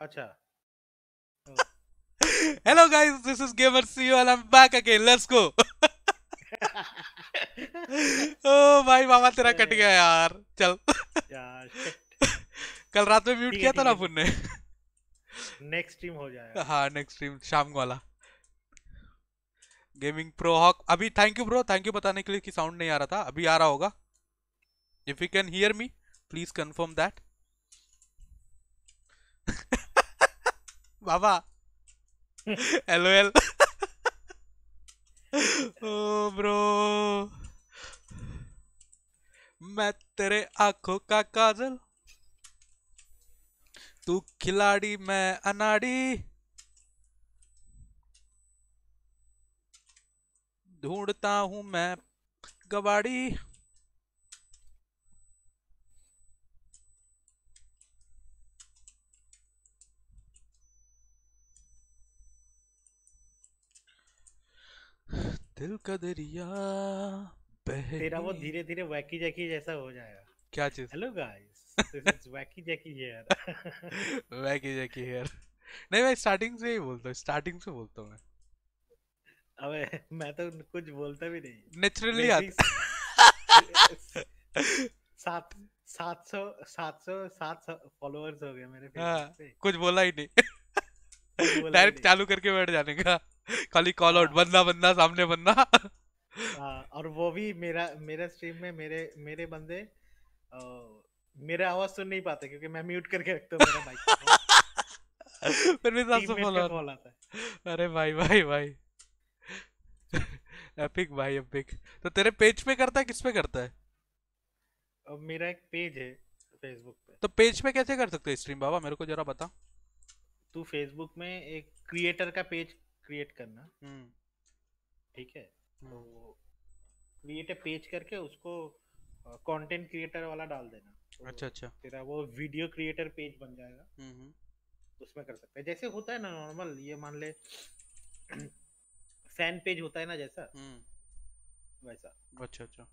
अच्छा। Hello guys, this is Gamer CEO and I'm back again. Let's go. ओ भाई मामा तेरा कट गया यार। चल। यार कल रात में म्यूट किया था ना अपन ने? नेक्स्ट स्ट्रीम हो जाएगा। हाँ नेक्स्ट स्ट्रीम शाम को वाला। गेमिंग प्रो हॉक अभी thank you bro thank you बताने के लिए कि साउंड नहीं आ रहा था अभी आ रहा होगा। If you can hear me please confirm that Baba. Hello L ओ ब्रो। मैं तेरे आँखों का काजल। तू खिलाड़ी मैं अनाड़ी। ढूंढता हूँ मैं गवाड़ी। दिल का दरिया तेरा वो धीरे धीरे वैकी जैकी जैसा हो जाएगा। क्या चीज़? Hello guys Wacky Jackie here Wacky Jackie here नहीं मैं स्टार्टिंग से ही बोलता हूँ स्टार्टिंग से बोलता हूँ मैं। अबे मैं तो कुछ बोलता भी नहीं। नेचुरली आता। सात सात सौ सात सौ सात सौ फॉलोअर्स हो गए मेरे हाँ, पे। कुछ बोला ही नहीं। डायरेक्ट चालू करके बैठ जाने का। खाली कॉल आउट। बंदा बंदा सामने बंदा हाँ, और वो भी मेरा मेरा स्ट्रीम में मेरे मेरे बंदे अ, मेरा आवाज़ सुन नहीं पाते क्योंकि मैं म्यूट करके रखता हूँ मेरा माइक फिर भी सात सौ टीममेट का फॉलोअर कॉल आता है। अरे भाई भाई भाई। एपिक भाई एपिक तो तेरे पेज पे करता है किस पे करता है? अब मेरा एक पेज है फेसबुक पे। तो पेज पे कैसे कर सकते हैं स्ट्रीम बाबा? मेरे को जरा बता। तू फेसबुक में एक क्रिएटर का पेज क्रिएट करना। हम्म। ठीक है? तो क्रिएट पेज करके उसको कंटेंट क्रिएटर वाला डाल देना। तो अच्छा अच्छा। तेरा वो वीडियो क्रिएटर पेज बन जाएगा। हम्म हम्म, उसमें कर सकते हैं। जैसे होता है ना नॉर्मल ये मान ले फ़ैन पेज होता है ना जैसा? हम्म। वैसा। अच्छा अच्छा।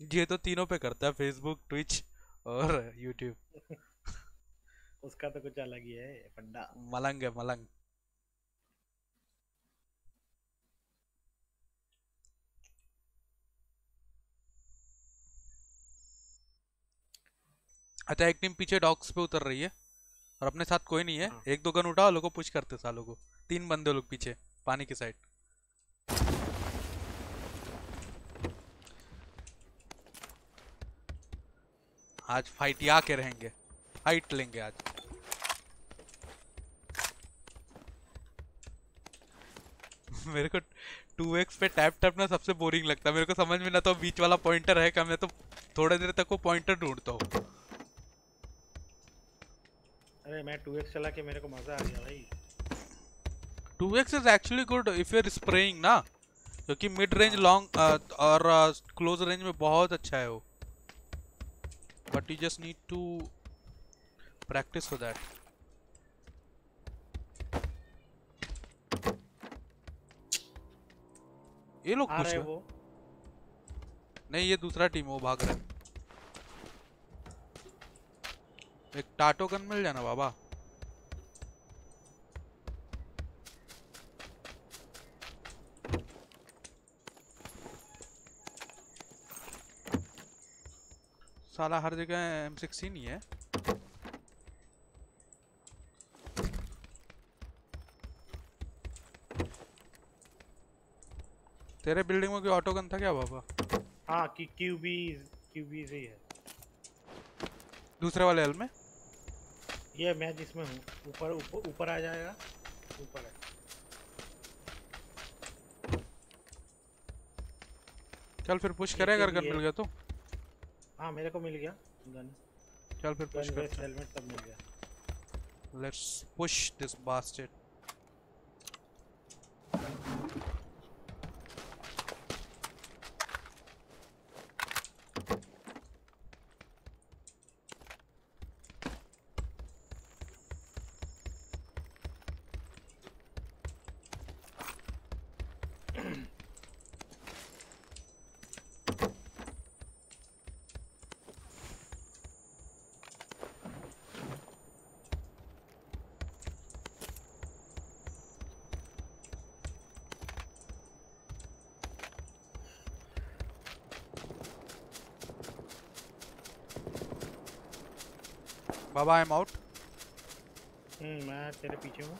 ये तो तीनों पे करता है फेसबुक ट्विच और यूट्यूब उसका तो कुछ अलग ही है फंडा। मलंग है मलंग। अच्छा एक टीम पीछे डॉग्स पे उतर रही है और अपने साथ कोई नहीं है। हाँ। एक दो गन उठाओ लोगों पुश करते सालों को। तीन बंदे लोग पीछे पानी की साइड आज फाइट या के रहेंगे। फाइट लेंगे आज। मेरे को 2x पे टैप टैप ना सबसे बोरिंग लगता है। मेरे को समझ में ना तो बीच वाला पॉइंटर है क्या? मैं तो थोड़ी देर तक वो पॉइंटर ढूंढता हूँ। अरे मैं 2x चला के मेरे को मज़ा आ गया भाई। 2x is actually good if you are spraying ना क्योंकि मिड रेंज लॉन्ग और क्लोज रेंज में बहुत अच्छा है वो। But you just need to practise for that ये लोग खुश रहे है। वो। नहीं ये दूसरा टीम वो भाग रहा है। एक टाटो गन मिल जाना बाबा। साला हर जगह एम सिक्सटीन ही है। तेरे बिल्डिंग में कोई ऑटो गन था क्या बाबा? हाँ कि क्यूबी क्यूबी से ही है। दूसरे वाले एल में? ये मैं जिसमें हूँ। ऊपर ऊपर ऊपर आ जाएगा। ऊपर है। चल फिर पुश करें अगर गन मिल गया तो। हाँ मेरे को मिल गया। गन चल फिर पुश वेस्ट हेलमेट सब मिल गया। लेट्स पुश दिस बास्टेड बाबा आई एम आउट हम्म मैं तेरे पीछे हूँ।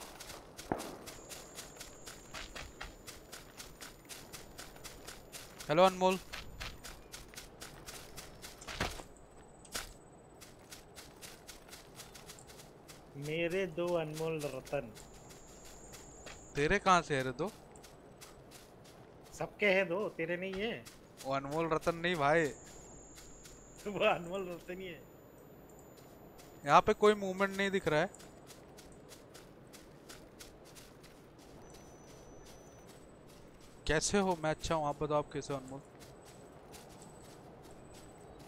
हेलो अनमोल। मेरे दो अनमोल रतन। तेरे कहाँ से है रे दो? सबके हैं दो तेरे नहीं है। वो अनमोल रतन नहीं भाई। वो अनमोल रतन ही है। यहाँ पे कोई मूवमेंट नहीं दिख रहा है। कैसे हो? मैं अच्छा हूँ। आप बताओ आप कैसे हो अनमोल?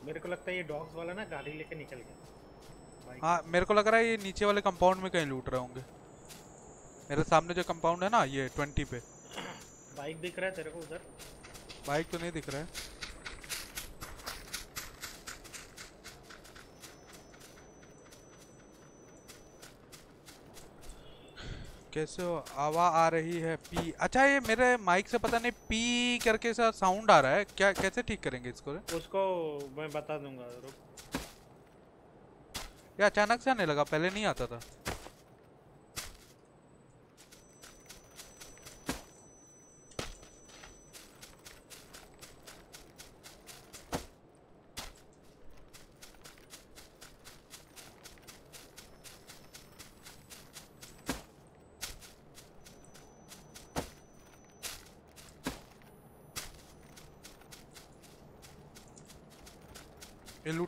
मेरे को लगता है ये डॉग्स वाला ना गाड़ी लेके निकल गया। हाँ मेरे को लग रहा है ये नीचे वाले कंपाउंड में कहीं लूट रहे होंगे। मेरे सामने जो कंपाउंड है ना ये ट्वेंटी पे। बाइक दिख रहा है तेरे को उधर। बाइक तो नहीं दिख रहा है। कैसे हो? आवाज़ आ रही है पी अच्छा ये मेरे माइक से पता नहीं पी करके सा साउंड आ रहा है। क्या कैसे ठीक करेंगे इसको? रे? उसको मैं बता दूँगा रुक। ये अचानक से आने लगा पहले नहीं आता था।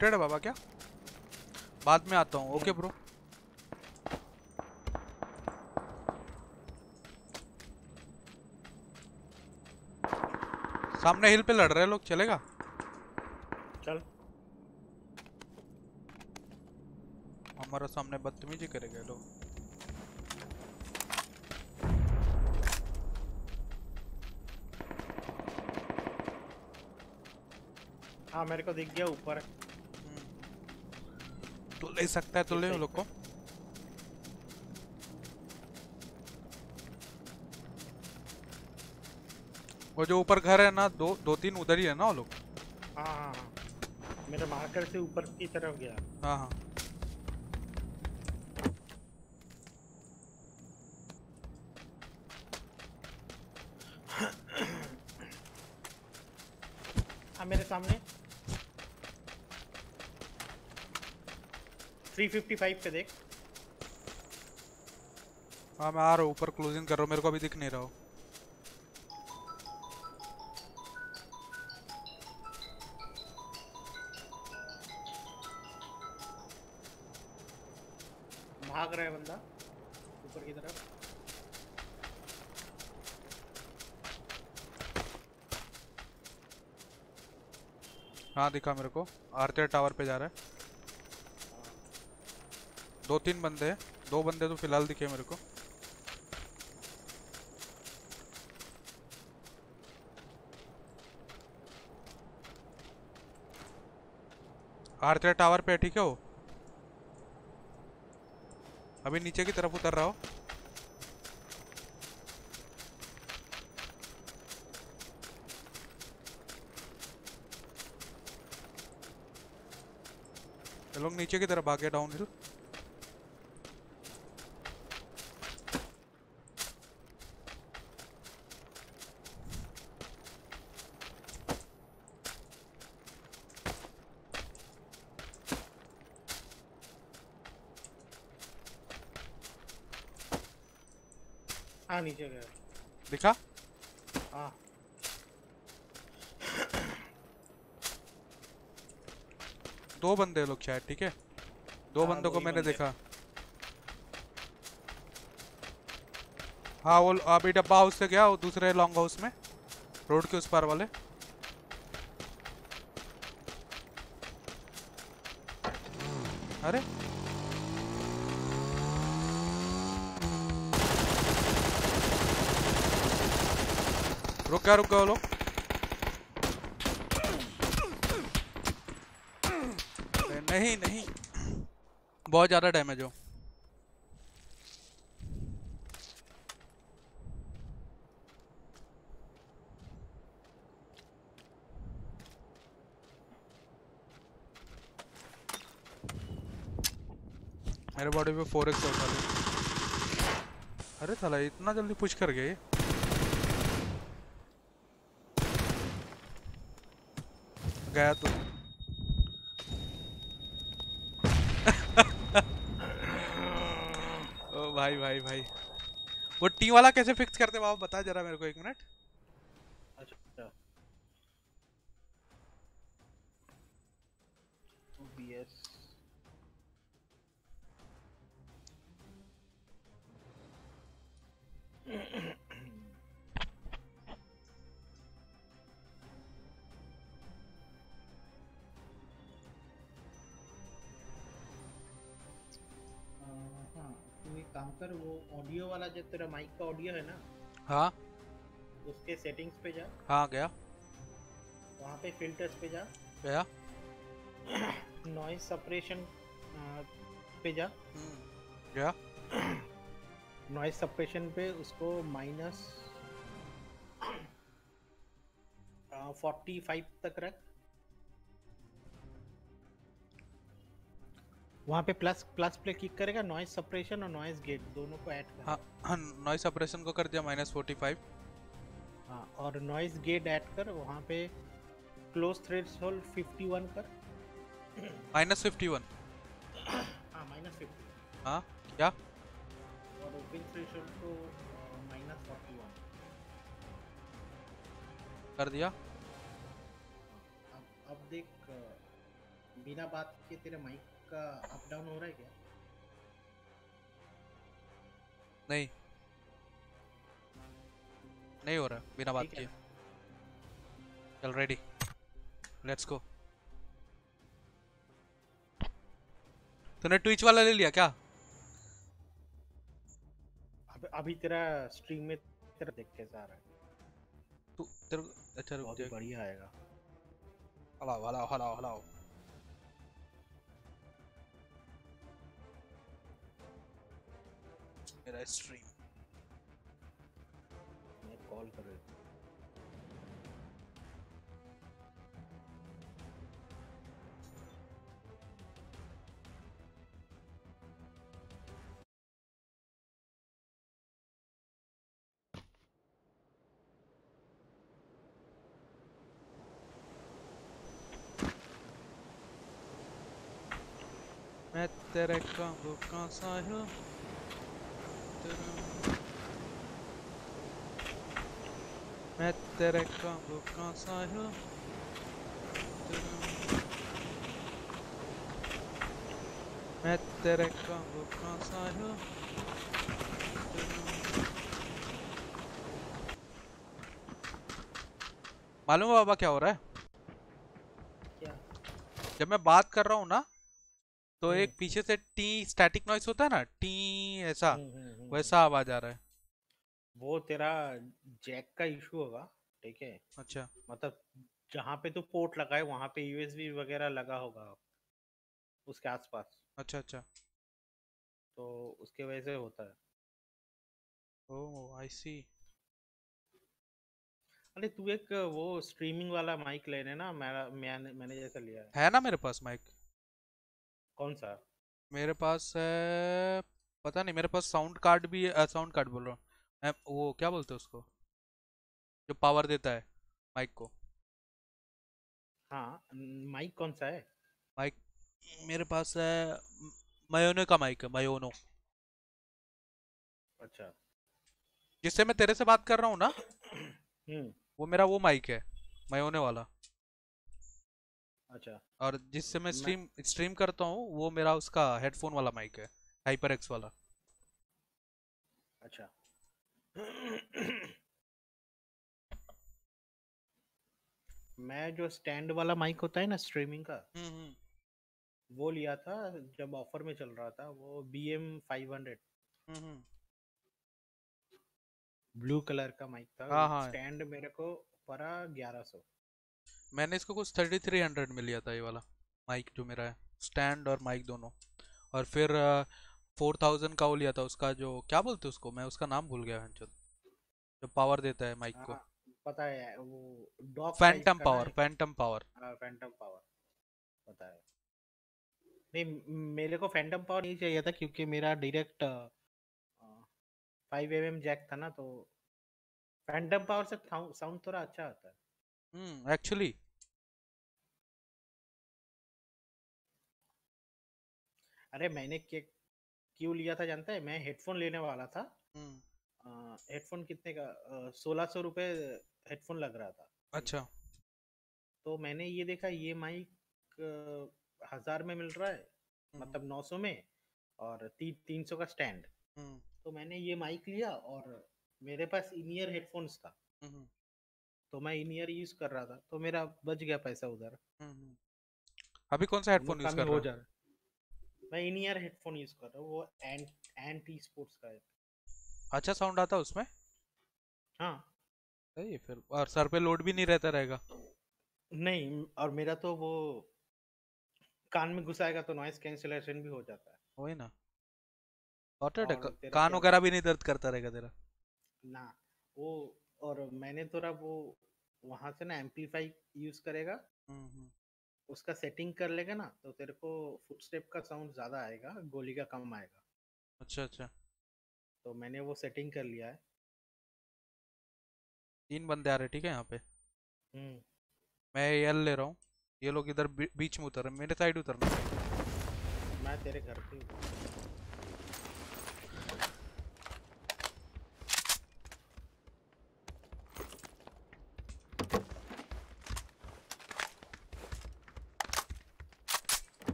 लूटेड है बाबा क्या? बाद में आता हूँ ओके ब्रो सामने हिल पे लड़ रहे हैं लोग चलेगा? चल। हमारा सामने बदतमीजी करेंगे लोग। हाँ मेरे को दिख गया ऊपर। ले सकता है तो ले लोग को वो जो ऊपर घर है ना दो दो तीन उधर ही है ना वो लोग हाँ हाँ मेरे मार्कर से ऊपर की तरफ़ गया हाँ हाँ हाँ मेरे सामने 355 पे देख। हाँ मैं आ रहा हूँ ऊपर क्लोजिंग कर रहा हूँ मेरे को अभी दिख नहीं रहा हो। भाग रहा है बंदा ऊपर की तरफ़। हाँ दिखा मेरे को आरते टावर पे जा रहा है। दो तीन बंदे हैं। दो बंदे तो फ़िलहाल दिखे मेरे को। आरते टावर पे ठीक है वो? अभी नीचे की तरफ़ उतर रहा हो। लोग नीचे की तरफ़ भागे डाउन हिल हाँ नीचे गया? दिखा? हाँ। दो बंदे लोग शायद ठीक है? दो हाँ, बंदों को मैंने देखा। हाँ वो अभी डब्बा हाउस से गया वो दूसरे लॉन्ग हाउस में रोड के उस पार वाले। अरे रुक गया रुक गया लोग नहीं नहीं। बहुत ज़्यादा डैमेज हो। मेरे बॉडी पे 4x होता है अरे, साला, इतना जल्दी पुश कर गए गया तो ओ भाई भाई भाई। वो टी वाला कैसे फिक्स करते बाबा बता जरा मेरे को एक मिनट ऑडियो वाला जो तेरा माइक का ऑडियो है ना हाँ। उसके सेटिंग्स पे जा। हाँ गया। वहाँ पे फिल्टर्स पे जा। गया। नॉइज़ सपरेशन पे जा। हम्म, गया। नॉइज़ सपरेशन पे उसको माइनस फोर्टी फाइव तक रख। वहाँ पे प्लस प्लस पे क्लिक करेगा नॉइज़ सपरेशन और नॉइज़ गेट दोनों को ऐड कर हाँ हाँ नॉइस ऑपरेशन को कर दिया माइनस फोर्टी फाइव हाँ और नॉइज़ गेट ऐड कर वहाँ पे क्लोज थ्रेशोल्ड 51 कर माइनस फिफ्टी वन हाँ माइनस फिफ्टी हाँ क्या? और ओपन थ्रेशोल्ड को माइनस फोर्टी वन कर दिया। अब अब देख बिना बात के तेरे माइक का अप डाउन हो रहा है क्या? नहीं। नहीं हो रहा बिना बात किए। चल रेडी लेट्स गो तूने ट्विच वाला ले लिया क्या? अब अभी तेरा स्ट्रीम में तेरा देख कैसा आ रहा है। तू तेरे अच्छा रुक जा बढ़िया आएगा। हलाओ हलाओ हलाओ हलाओ। मेरा स्ट्रीम मैं कॉल कर मैं तेरे कांगो का साहिल मैं तेरे का साहिल मैं तेरे का साहिल मालूम है बाबा क्या हो रहा है? क्या? जब मैं बात कर रहा हूँ ना तो हम्म। एक पीछे से टी स्टैटिक नॉइस होता है ना टी ऐसा। हम्म, हम्म, हम्म, वैसा आवाज़ आ रहा है। वो तेरा जैक का इशू होगा ठीक है? अच्छा। मतलब जहाँ पे तू पोर्ट लगाए वहाँ पे यूएसबी वगैरह लगा होगा उसके आसपास। अच्छा अच्छा। तो उसके वजह से होता है। ओह आई सी अरे तू एक वो स्ट्रीमिंग वाला माइक लेने ना मेरा मैंने मैंने जैसा लिया है। है ना मेरे पास माइक कौन सा? मेरे पास है पता नहीं मेरे पास साउंड कार्ड भी है साउंड कार्ड बोल रहा हूँ। वो क्या बोलते हैं उसको? जो पावर देता है माइक को। हाँ माइक कौन सा है? माइक मेरे पास है मयोनो का माइक है मयोनो। अच्छा। जिससे मैं तेरे से बात कर रहा हूँ ना हम्म। वो मेरा वो माइक है मयोने वाला। अच्छा। और जिससे मैं मैं- स्ट्रीम स्ट्रीम करता हूँ वो मेरा उसका हेडफोन वाला माइक है हाइपर एक्स वाला। अच्छा। मैं जो स्टैंड वाला माइक होता है ना स्ट्रीमिंग का हम्म हम्म। वो लिया था जब ऑफ़र में चल रहा था वो B M five hundred blue colour का माइक था हाँ, हाँ। स्टैंड मेरे को पड़ा ग्यारह सौ। मैंने इसको कुछ थर्टी थ्री हंड्रेड में लिया था ये वाला माइक जो मेरा है। स्टैंड और माइक दोनों। और फिर फोर थाउज़ेंड का वो लिया था उसका जो क्या बोलते हैं उसको? मैं उसका नाम भूल गया जो पावर देता है माइक को। हाँ, पता है वो dog phantom power phantom power phantom power पता है। नहीं मेरे को फैंटम पावर नहीं चाहिए था क्योंकि मेरा direct five M M jack था ना तो फैंटम पावर से साउंड थोड़ा अच्छा आता है। हम्म एक्चुअली अरे मैंने क्या क्यों लिया था जानता है? मैं हेडफोन लेने वाला था। हम्म। हेडफोन कितने का? सोलह सौ रुपये हेडफोन लग रहा था। अच्छा। तो मैंने ये देखा ये माइक हज़ार में मिल रहा है हम्म। मतलब नौ सौ में और ती, तीन सौ का स्टैंड। हम्म। तो मैंने ये माइक लिया और मेरे पास इन ईयर हेडफोन्स था तो मैं इन ईयर यूज़ कर रहा था तो मेरा बच गया पैसा उधर। अभी कौन सा हेडफोन यूज़ काम ही कर हो? जा रहा है। मैं इन ईयर हेडफोन यूज़ कर रहा हूँ वो एंट एंटी स्पोर्ट्स का है। अच्छा साउंड आता है उसमें? हाँ। सही फिर और सर पे लोड भी नहीं रहता रहेगा। नहीं और मेरा तो वो कान में घुसाएगा तो नॉइस कैंसिलेशन भी हो जाता है। वही ना। सॉर्टेड है और क- कान वगैरह भी नहीं दर्द करता रहेगा तेरा? ना वो और मैंने थोड़ा वो वहाँ से ना एम्पलीफाई यूज़ करेगा। हम्म हम्म। उसका सेटिंग कर लेगा ना तो तेरे को फुटस्टेप का साउंड ज़्यादा आएगा गोली का कम आएगा। अच्छा अच्छा। तो मैंने वो सेटिंग कर लिया है। तीन बंदे आ रहे ठीक है यहाँ पे? हम्म। मैं एल ले रहा हूँ। ये लोग इधर बीच में उतर रहे मेरे साइड उतरना। मैं तेरे घर पे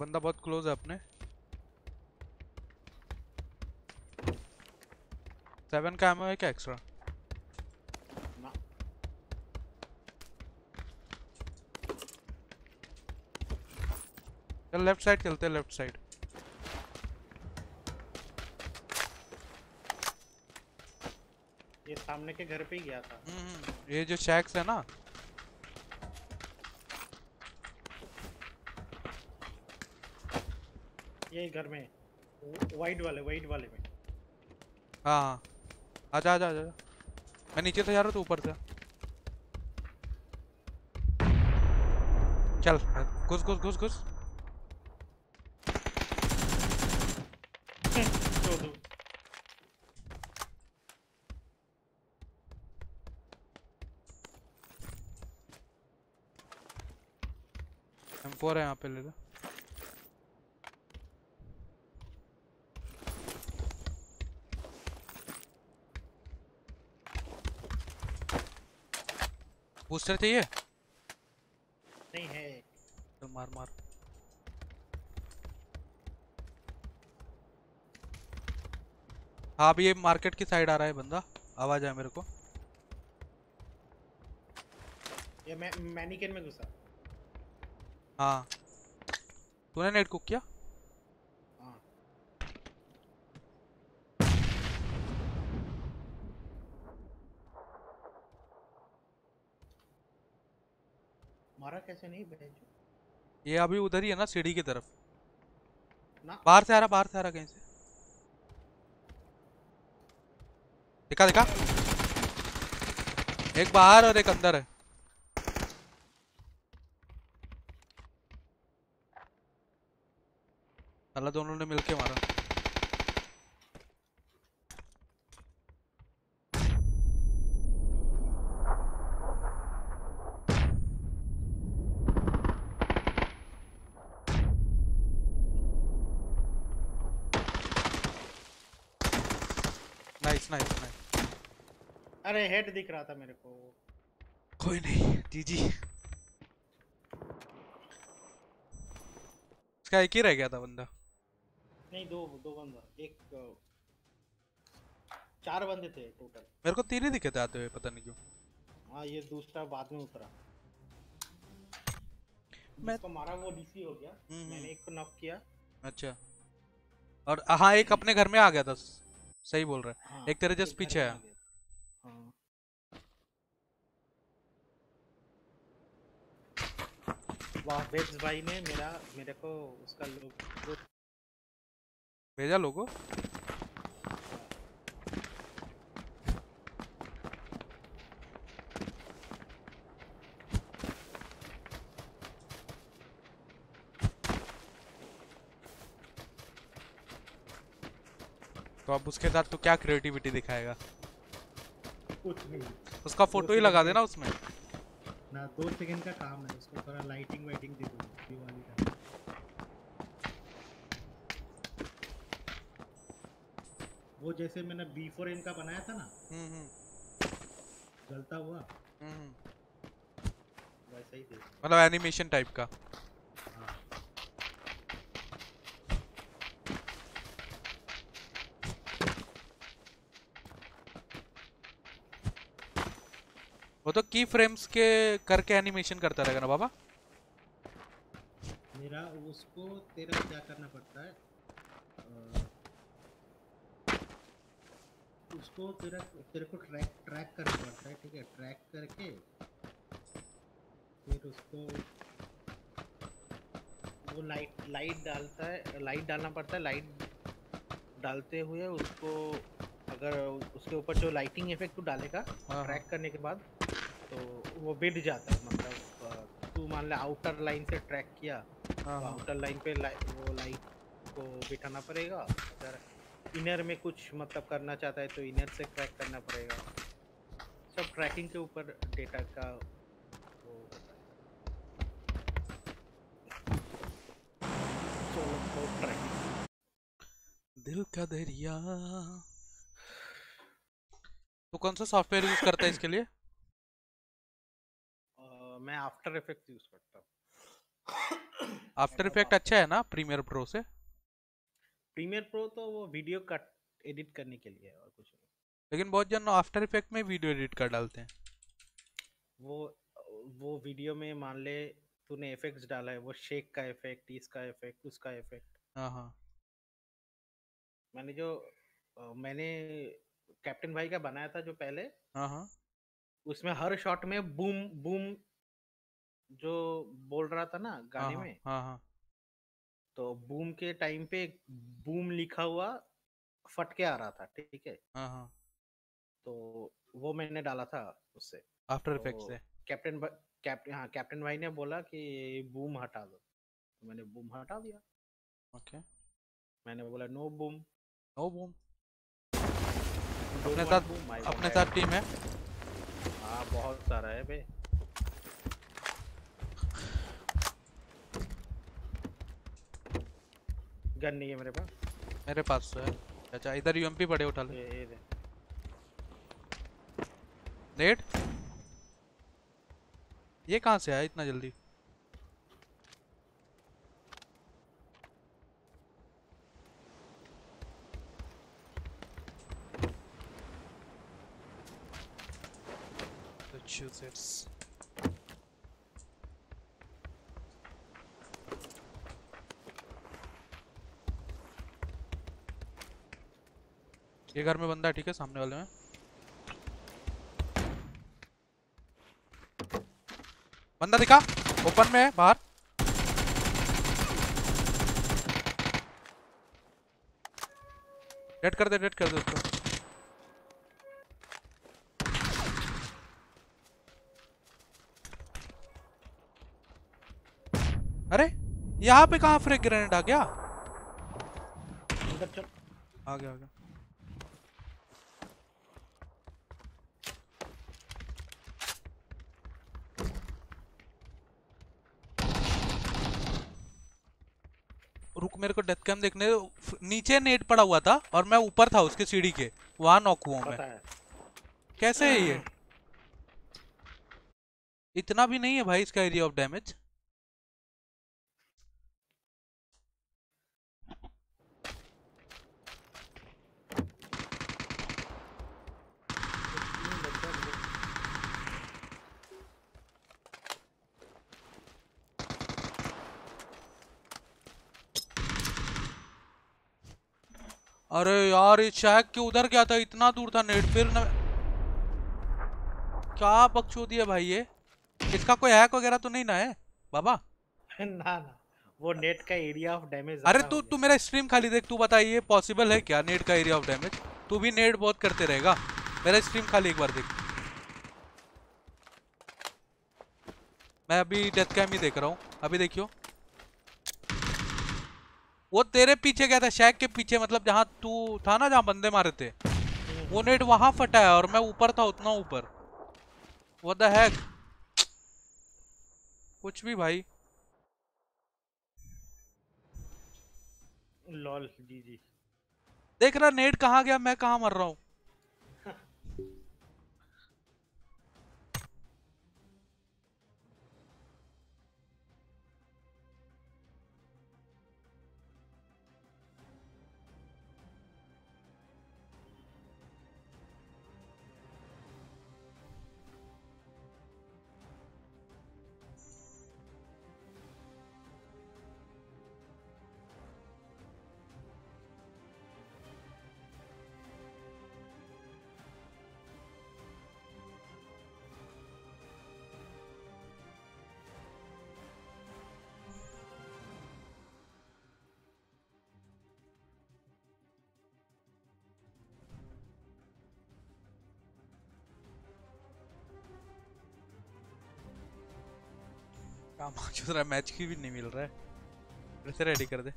बंदा बहुत क्लोज है अपने। सेवन का एमओ है क्या एक्स्ट्रा चल लेफ़्ट साइड चलते हैं लेफ़्ट साइड ये सामने के घर पे ही गया था। ये जो शैक्स है ना ये घर में वाइट वाले वाइट वाले में। हाँ। आजा आजा आजा मैं नीचे से जा रहा हूँ तो ऊपर से। चल घुस घुस घुस घुस। फोर है यहाँ पे ले ले। बूस्टर चाहिए। नहीं है। चल मार मार। हाँ अभी ये मार्केट की साइड आ रहा है बंदा। आवाज़ है मेरे को। ये मैं मैनिकेन में घुसा। हाँ। तूने नेट कुक किया हाँ कैसे नहीं भेजो। ये अभी उधर ही है ना सीढ़ी की तरफ़। ना। बाहर से आ रहा बाहर से आ रहा कहीं से। दिखा दिखा। एक बाहर और एक अंदर है। साला दोनों ने मिलके मारा नाइस नाइस नाइस अरे हेड दिख रहा था मेरे को। कोई नहीं जी जी इसका एक ही रह गया था बंदा। नहीं दो दो बंदा। एक चार बंदे थे टोटल मेरे को तीन ही दिखे थे आते हुए पता नहीं क्यों। हाँ ये दूसरा बाद में उतरा। मैं- जिसको मारा वो डीसी हो गया। हम्म, मैंने हम्म। एक को नॉक किया। अच्छा। और हाँ एक अपने घर में आ गया था। सही बोल रहा है। हाँ एक तेरे जस्ट पीछे आया। भाई ने मेरा मेरे को उसका लोगो भेजा लोगो। तो अब उसके साथ तो क्या क्रिएटिविटी दिखाएगा? कुछ नहीं। उसका फ़ोटो ही लगा देना उसमें। ना दो सेकंड का काम है उसको थोड़ा लाइटिंग वाइटिंग दे दो दिवाली का वो जैसे मैंने बी फोर एम का बनाया था ना हम्म हम्म। जलता हुआ। हम्म। वैसा ही मतलब एनिमेशन टाइप का। वो तो की फ्रेम्स के करके एनिमेशन करता रहेगा ना बाबा? मेरा उसको तेरा क्या करना पड़ता है? उसको तेरा तेरे को ट्रैक ट्रैक करना पड़ता है ठीक है? ट्रैक करके फिर उसको वो लाइट लाइट डालता है लाइट डालना पड़ता है लाइट डालते हुए उसको अगर उसके ऊपर जो लाइटिंग इफ़ेक्ट तू डालेगा हाँ, ट्रैक करने के बाद तो वो बिट जाता है मतलब तू मान ले आउटर लाइन से ट्रैक किया हाँ, हाँ। आउटर लाइन पे लाई, वो लाइट को बिठाना पड़ेगा अगर इनर में कुछ मतलब करना चाहता है तो इनर से ट्रैक करना पड़ेगा सब ट्रैकिंग के ऊपर डेटा का है। दिल का दरिया तो कौन सा सॉफ्टवेयर यूज़ करता है इसके लिए मैं आफ्टर इफ़ेक्ट यूज़ करता हूँ। आफ्टर इफ़ेक्ट अच्छा है ना प्रीमियर प्रो से? प्रीमियर प्रो तो वो वीडियो कट एडिट करने के लिए है और कुछ नहीं। लेकिन बहुत जन आफ्टर इफ़ेक्ट में वीडियो एडिट कर डालते हैं। वो वो वीडियो में मान ले तूने इफेक्ट्स डाला है वो शेक का इफ़ेक्ट इसका इफ़ेक्ट उसका इफ़ेक्ट हाँ हाँ। मैंने जो मैंने कैप्टन भाई का बनाया था जो पहले हाँ हाँ। उसमें हर शॉट में बूम बूम जो बोल रहा था ना हाँ गाने हाँ में। हाँ हाँ। तो बूम के टाइम पे बूम लिखा हुआ फट के आ रहा था ठीक है? हाँ हाँ। तो वो मैंने डाला था उससे। आफ्टर इफ़ेक्ट तो से। कैप्टन कैप्टन हाँ कैप्टन भाई ने बोला कि बूम हटा दो। तो मैंने बूम हटा दिया। ओके। मैंने बोला नो बूम नो बूम अपने साथ अपने साथ टीम है? हाँ बहुत सारा है बे गन नहीं है मेरे पास। मेरे पास तो है। अच्छा इधर यूएमपी पड़े उठा ले। ये दे। नेट? ये कहाँ से आया इतना जल्दी? Massachusetts. ये घर में बंदा है ठीक है सामने वाले में। बंदा दिखा ओपन में है बाहर। डेड कर दे डेड कर दे उसको। अरे यहाँ पे कहाँ फ्रेक ग्रेनेड आ गया? आ गया आ गया। मेरे को डेथ कैम देखने नीचे नेट पड़ा हुआ था और मैं ऊपर था उसके सीढ़ी के। वहाँ नॉक हुआ मैं। कैसे है ये? इतना भी नहीं है भाई इसका एरिया ऑफ़ डैमेज नहीं लगता मुझे। अरे यार ये शैक के उधर गया था? इतना दूर था नेट। फिर न... क्या बकचोदी है भाई ये? इसका कोई हैक वगैरह तो नहीं ना है? बाबा। ना ना। वो नेट का एरिया ऑफ़ डैमेज अरे तू तू मेरा स्ट्रीम खाली देख। तू बता ये पॉसिबल है क्या नेट का एरिया ऑफ़ डैमेज तू भी नेट बहुत करते रहेगा। मेरा स्ट्रीम खाली एक बार देख। मैं अभी डेथ कैम ही देख रहा हूँ। अभी देखियो। वो तेरे पीछे गया था शेख के पीछे मतलब जहाँ तू था ना जहाँ बंदे मारे थे। वो नेट वहाँ फटा है और मैं ऊपर था उतना ऊपर। वो द हैक कुछ भी भाई। लॉल जी जी। देख रहा नेट कहाँ गया मैं कहाँ मर रहा हूँ। है मैच की भी नहीं मिल रहा है। वैसे रेडी कर दे।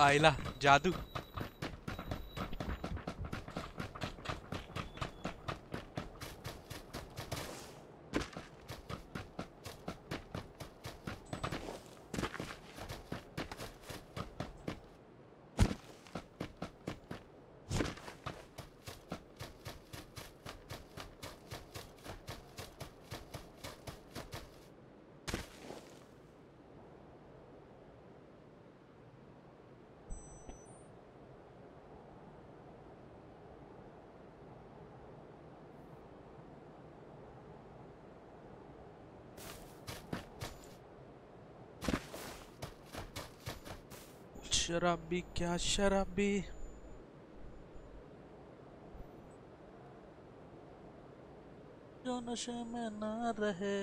आइला जादू। शराबी क्या शराबी? जो नशे में ना रहे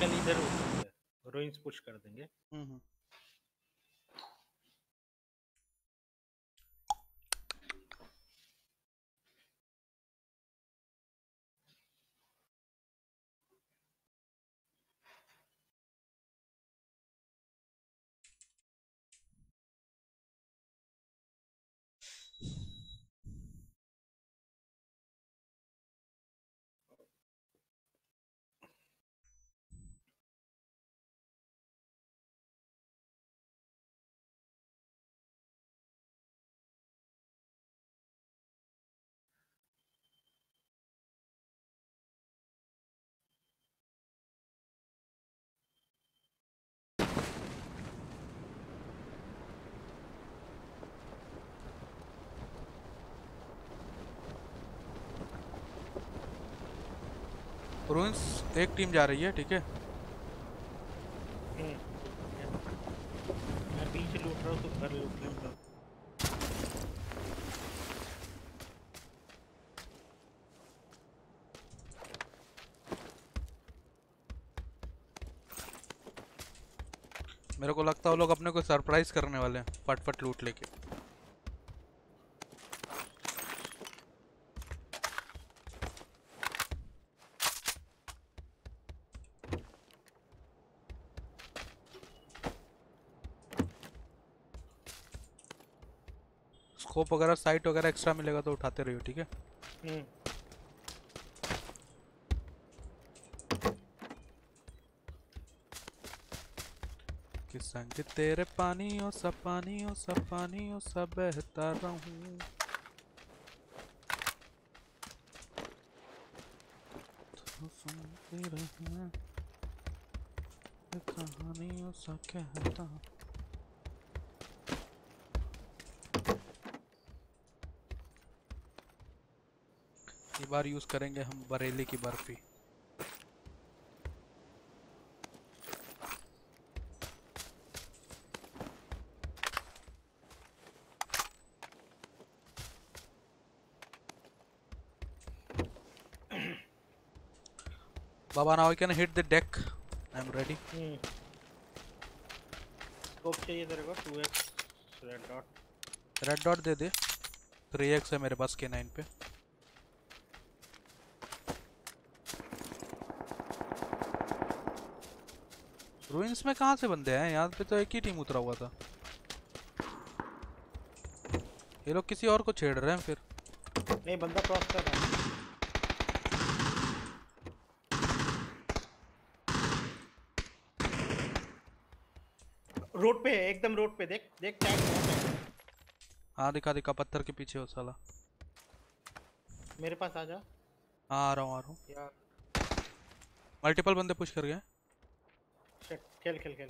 कल इधर रोइंस पुश कर देंगे। रूइंस एक टीम जा रही है ठीक है? मैं बीच लूट रहा तो घर लूट ले मेरे को लगता है वो लोग अपने को सरप्राइज़ करने वाले हैं फट फट लूट लेके। स्कोप वगैरह साइट वगैरह एक्स्ट्रा मिलेगा तो उठाते रहियो ठीक है? हम्म, कि संग तेरे पानियों सा पानियों सा पानियों सा बहता रहूँ। तो सुनती रहना ये कहानियों सा कहता बार यूज़ करेंगे हम Bareilly ki Barfi Baba, now I can hit the deck. I'm ready. Hmm. Scope चाहिए तेरे को two X red dot red dot दे दे थ्री एक्स है मेरे पास के नाइन पे रूइंस में कहाँ से बंदे हैं? यहाँ पे तो एक ही टीम उतरा हुआ था। ये लोग किसी और को छेड़ रहे हैं फिर। नहीं बंदा क्रॉस कर रहा है। रोड पे है एकदम रोड पे देख देख टैग है हाँ। दिखा दिखा पत्थर के पीछे हो साला। मेरे पास आ जा। हाँ आ रहा हूँ आ रहा हूँ। मल्टीपल बंदे पुश कर गए। खेल खेल खेल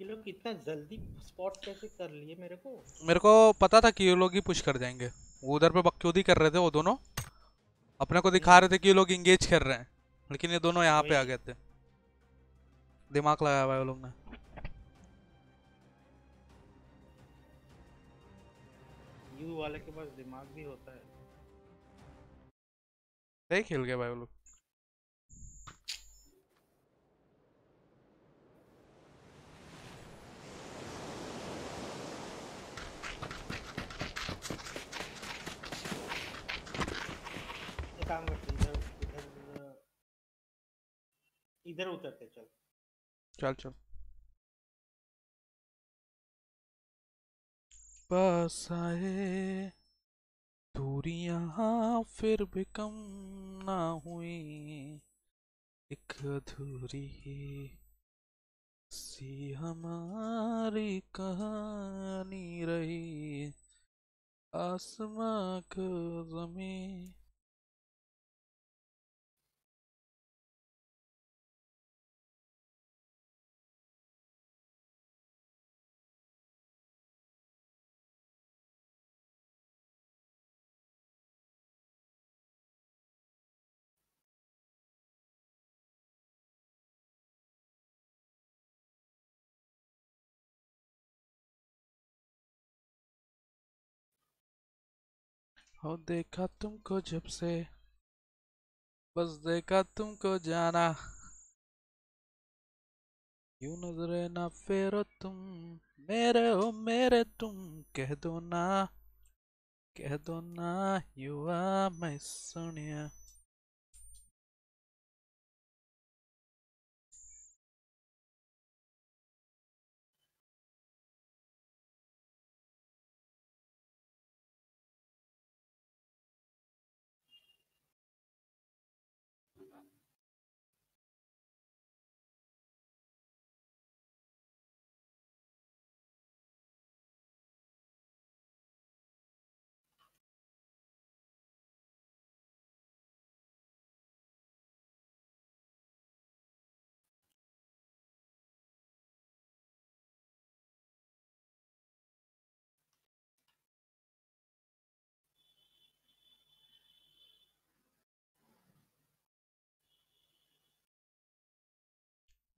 ये लोग इतना जल्दी स्पॉट कैसे कर लिए मेरे को? मेरे को पता था कि ये लोग ही पुश कर जाएँगे। वो उधर पे बकचोदी कर रहे थे वो दोनों। अपने को दिखा रहे थे कि ये लोग इंगेज कर रहे हैं। लेकिन ये दोनों यहाँ पे आ गए थे। दिमाग लगाया है वो लोग ने। यू वाले के पास दिमाग भी होता है। सही खेल गए भाई वो लोग। काम करते इधर इधर इधर उतरते चल। चल चल। पास आए दूरियाँ फिर भी कम ना हुई। एक अधूरी सी हमारी कहानी रही। आसमां को ज़मीन और देखा तुमको जब से, बस देखा तुमको जाना। यूँ नजरे ना फेरो तुम, मेरे हो मेरे तुम, कह दो ना, कह दो ना, युवा मैं सोनिया।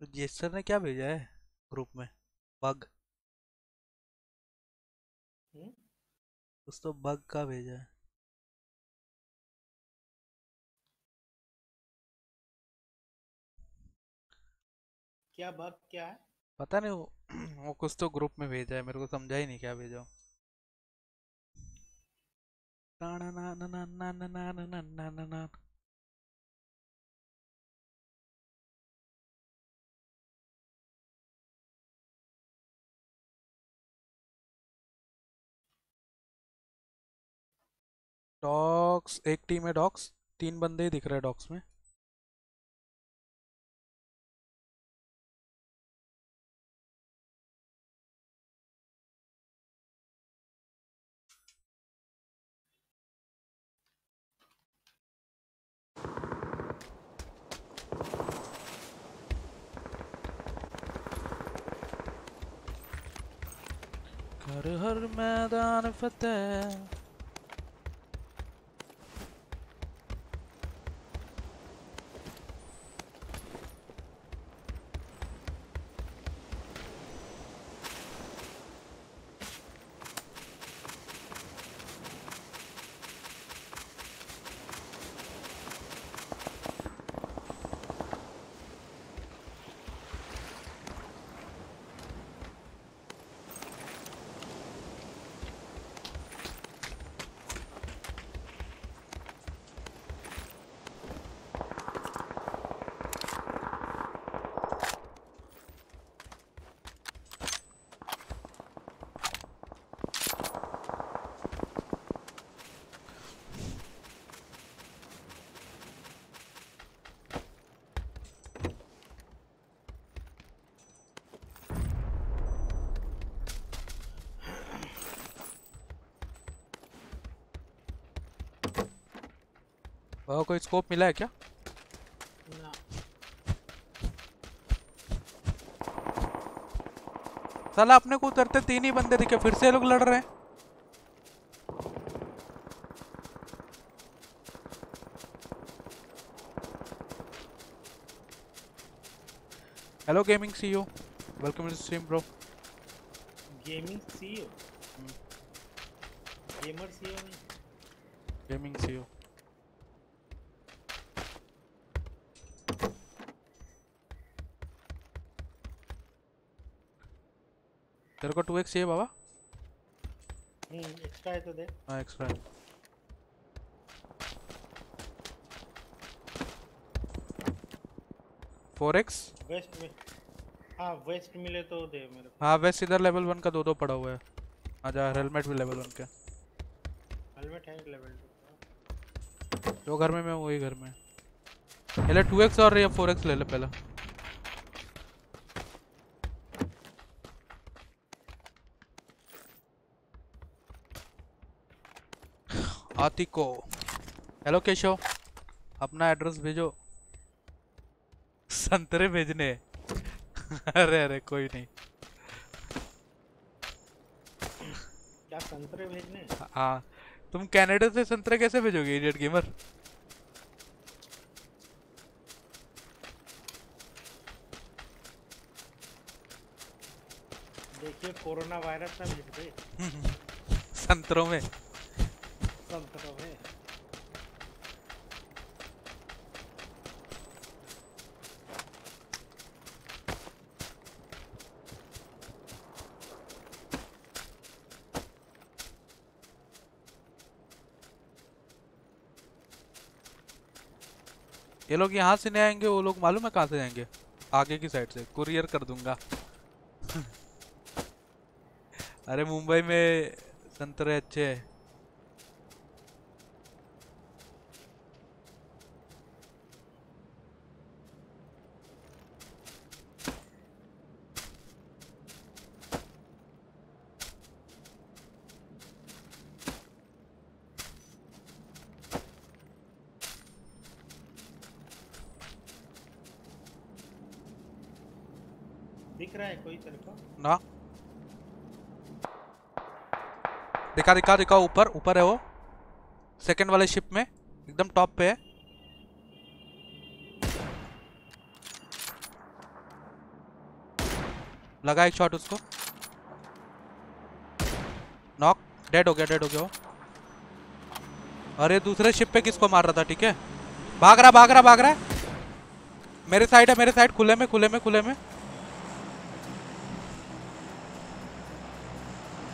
जेस्टर ने क्या भेजा है ग्रुप में बग हम्म? उस तो बग का भेजा है क्या बग क्या है पता नहीं वो, वो कुछ तो ग्रुप में भेजा है मेरे को समझा ही नहीं क्या भेजा हो। ना ना ना ना ना ना ना ना ना ना डॉक्स एक टीम है डॉक्स तीन बंदे ही दिख रहे हैं डॉक्स में। हर मैदान फतेह। वह कोई स्कोप मिला है क्या? ना। साला अपने को उतरते तीन ही बंदे दिखे फिर से लोग लड़ रहे हैं। Hello gaming CEO welcome to stream bro gaming CEO gamer CEO नहीं। गेमिंग सीईओ तेरे को टू एक्स चाहिए बाबा? हम्म एक्स्ट्रा है तो दे। हाँ एक्स्ट्रा फोर एक्स वेस्ट में। हाँ वेस्ट मिले तो दे मेरे को। हाँ वैसे इधर लेवल वन का दो दो पड़ा हुआ है। आजा हेलमेट भी लेवल वन का। हेलमेट है लेवल टू जो घर में मैं वही घर में। पहले टू एक्स और या फोर एक्स ले ले पहले। आतिको हेलो केशव। अपना एड्रेस भेजो। संतरे भेजने। अरे अरे कोई नहीं। क्या संतरे भेजने? हाँ। तुम कनाडा से संतरे कैसे भेजोगे इडियट गेमर देखिए कोरोना वायरस ना भेज दे। संतरों में संतरों में लोग यहाँ से नहीं आएँगे, वो लोग मालूम है कहाँ से जाएँगे? आगे की साइड से कुरियर कर दूँगा। अरे मुंबई में संतरे अच्छे हैं दिख रहा है कोई तेरे को ना दिखा दिखा दिखा, ऊपर ऊपर है वो। सेकंड वाले शिप में। एकदम टॉप पे है। लगा एक शॉट उसको। नॉक डेड हो गया डेड हो गया वो। अरे, दूसरे शिप पे किसको मार रहा था, ठीक है? भाग रहा भाग रहा भाग रहा है। मेरे साइड है, मेरे साइड खुले में खुले में खुले में।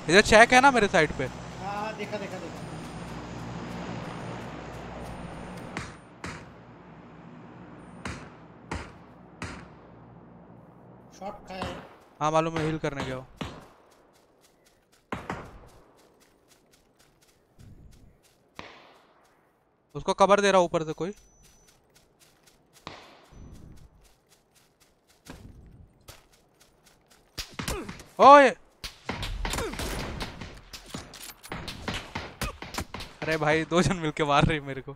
इधर चेक है ना मेरे साइड पे। हाँ देखा देखा देखा। शॉट खाया हाँ। मालूम है हिल करने गया उसको कवर दे रहा ऊपर से कोई। ओए! अरे भाई दो जन मिलके मार रही मेरे को।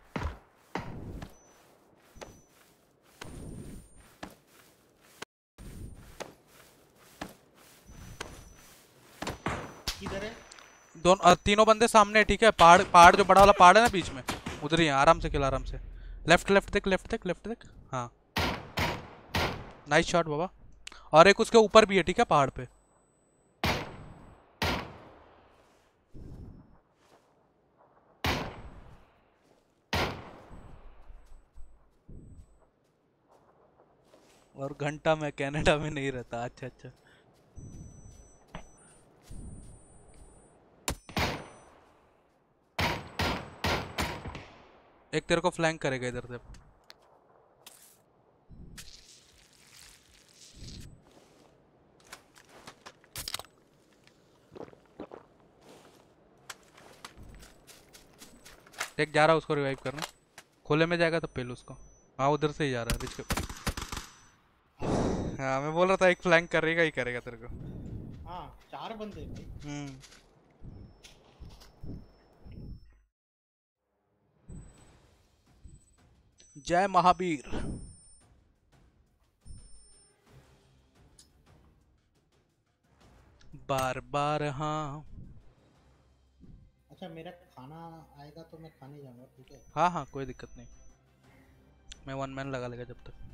किधर है? दोनों तीनों बंदे सामने ठीक है? पहाड़ पहाड़ जो बड़ा वाला पहाड़ है ना बीच में उधर ही है आराम से खेल आराम से। लेफ़्ट लेफ़्ट देख लेफ़्ट देख लेफ़्ट देख। हाँ। नाइस शॉट बाबा। और एक उसके ऊपर भी है ठीक है? पहाड़ पे। और घंटा मैं कनाडा में नहीं रहता। अच्छा अच्छा। एक तेरे को फ्लैंक करेगा इधर से। एक जा रहा उसको रिवाइव करना। खोले में जाएगा तो पहले उसको। हाँ उधर से ही जा रहा है हाँ मैं बोल रहा था एक फ्लैंक करेगा ही करेगा तेरे को। हाँ चार बंदे हम्म। जय महावीर। बार बार हाँ। अच्छा मेरा खाना आएगा तो मैं खाने जाऊँगा ठीक है? हाँ हाँ कोई दिक्कत नहीं। मैं वन मैन लगा लेगा जब तक।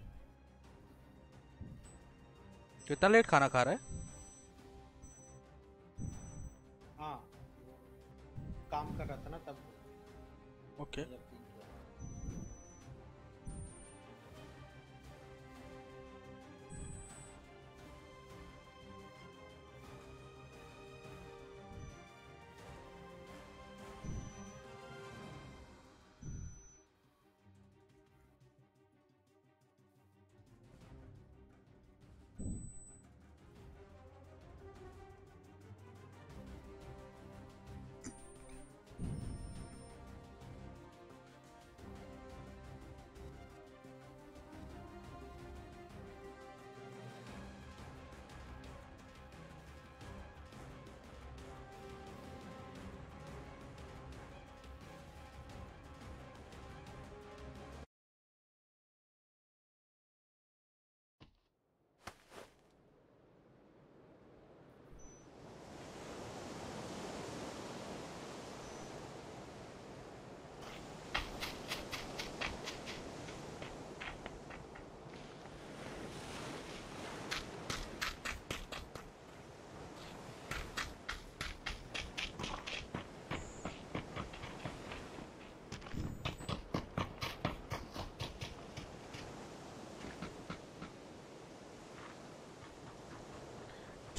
कितना लेट खाना खा रहा है? हाँ। काम कर रहा था ना तब। ओके। जब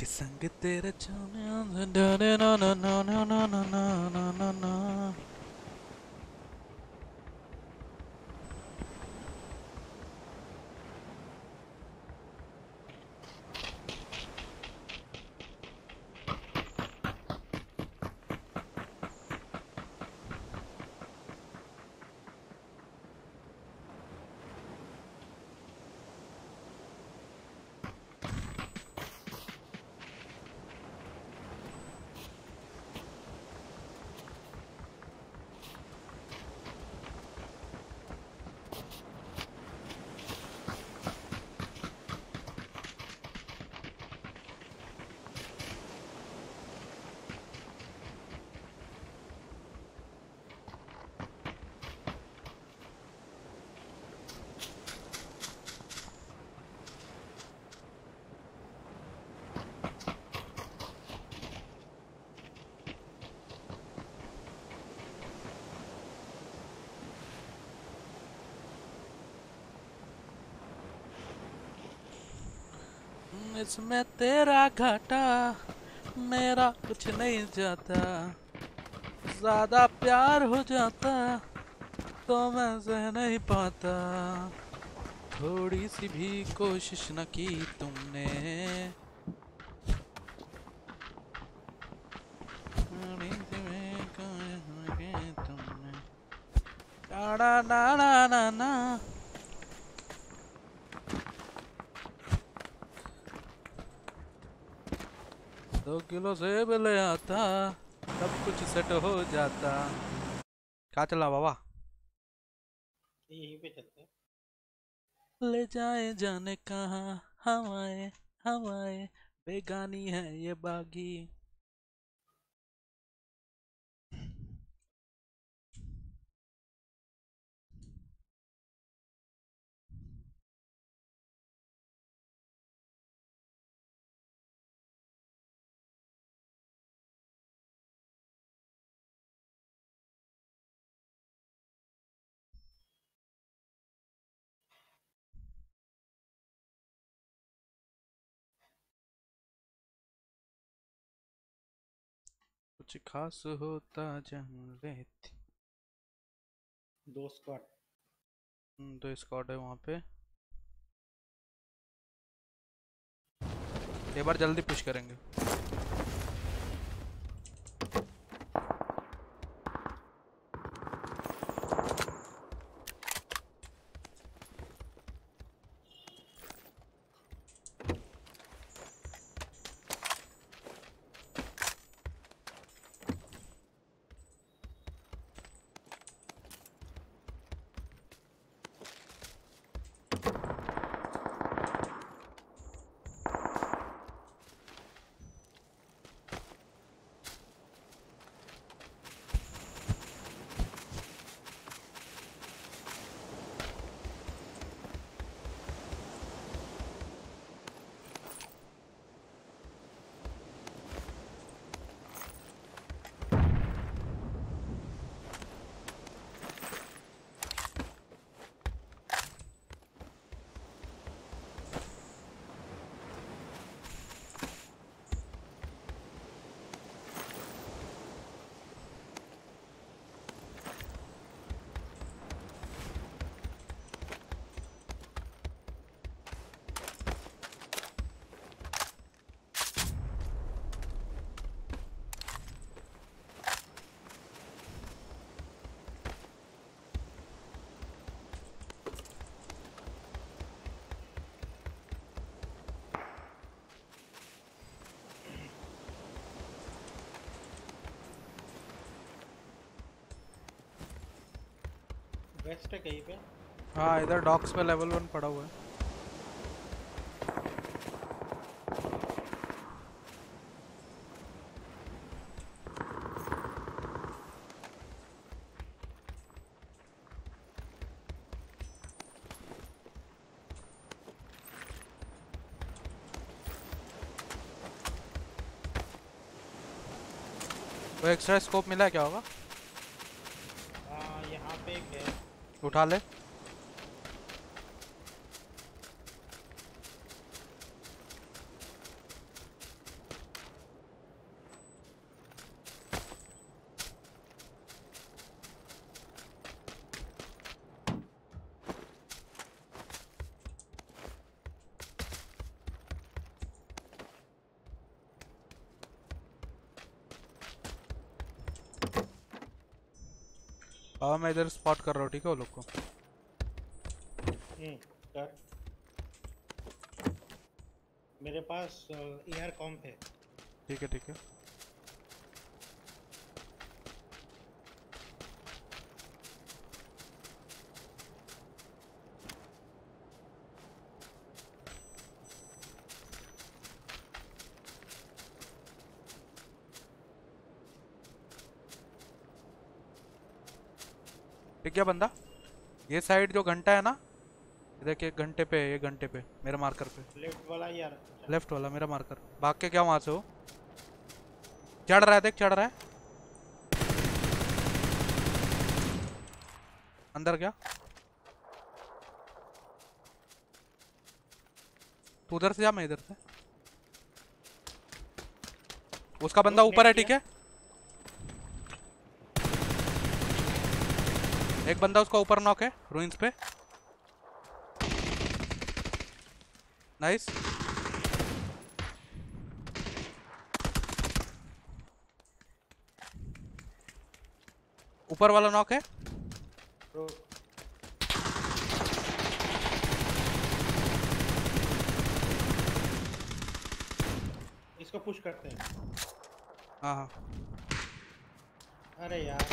कि संग तेरे जाने इसमें तेरा घाटा, मेरा कुछ नहीं जाता। ज़्यादा प्यार हो जाता तो मैं सह नहीं पाता। थोड़ी सी भी कोशिश न की तुमने। न, ना ना ना ना। दो किलो सेब ले आता सब कुछ सेट हो जाता। क्या चला बाबा? यहीं पे चलते ले जाए जाने कहाँ हवाएँ हवाएँ बेगानी है ये बागी। कुछ खास होता जहाँ रहती। दो स्क्वाड हम्म, दो स्क्वाड है वहाँ पे। एक बार जल्दी पुश करेंगे। वेस्ट है कहीं पे? हाँ इधर डॉक्स पे लेवल वन पड़ा हुआ है। वो एक्स्ट्रा स्कोप मिला क्या होगा? हाँ यहाँ पे एक है। उठा ले। हाँ मैं इधर स्पॉट कर रहा हूँ ठीक है वो लोग को? हम्म मेरे पास ईआर कॉम्प है। ठीक है ठीक है। दिख गया बंदा? ये साइड जो घंटा है ना देखिए घंटे पे ये घंटे पे मेरे मार्कर पे। लेफ़्ट वाला यार लेफ़्ट वाला मेरा मार्कर भाग के क्या वहाँ से हो? चढ़ रहा है देख चढ़ रहा है। अंदर क्या? तू उधर से जा मैं इधर से। उसका बंदा ऊपर है। ठीक है? एक बंदा उसका ऊपर नॉक है रुइंस पे। नाइस ऊपर वाला नॉक है। इसको पुश करते हैं। हाँ हाँ। अरे यार।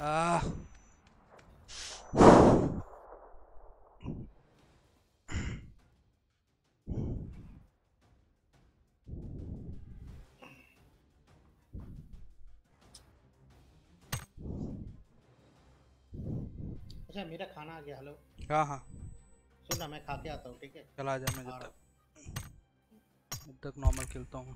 आह। अच्छा मेरा खाना आ गया हेलो। हाँ हाँ। सुन ना मैं खा के आता हूँ ठीक है? चला जा मैं जब रहा तक जब तक नॉर्मल खेलता हूँ।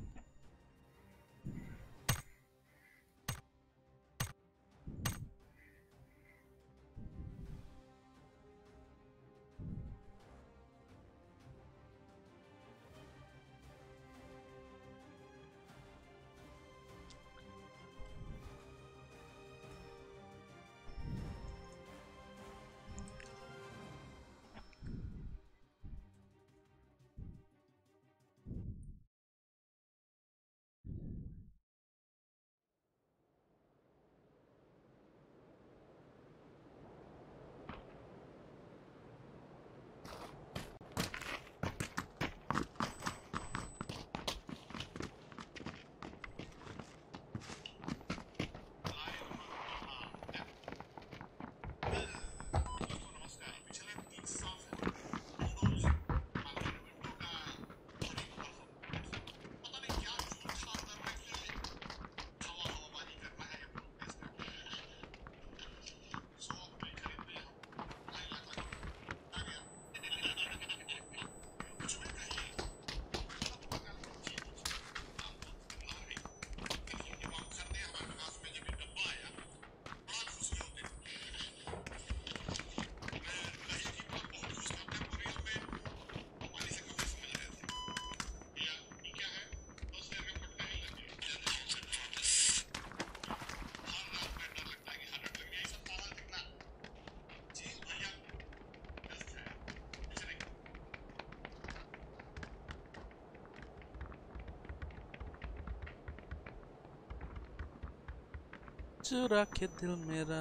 चुरा के दिल मेरा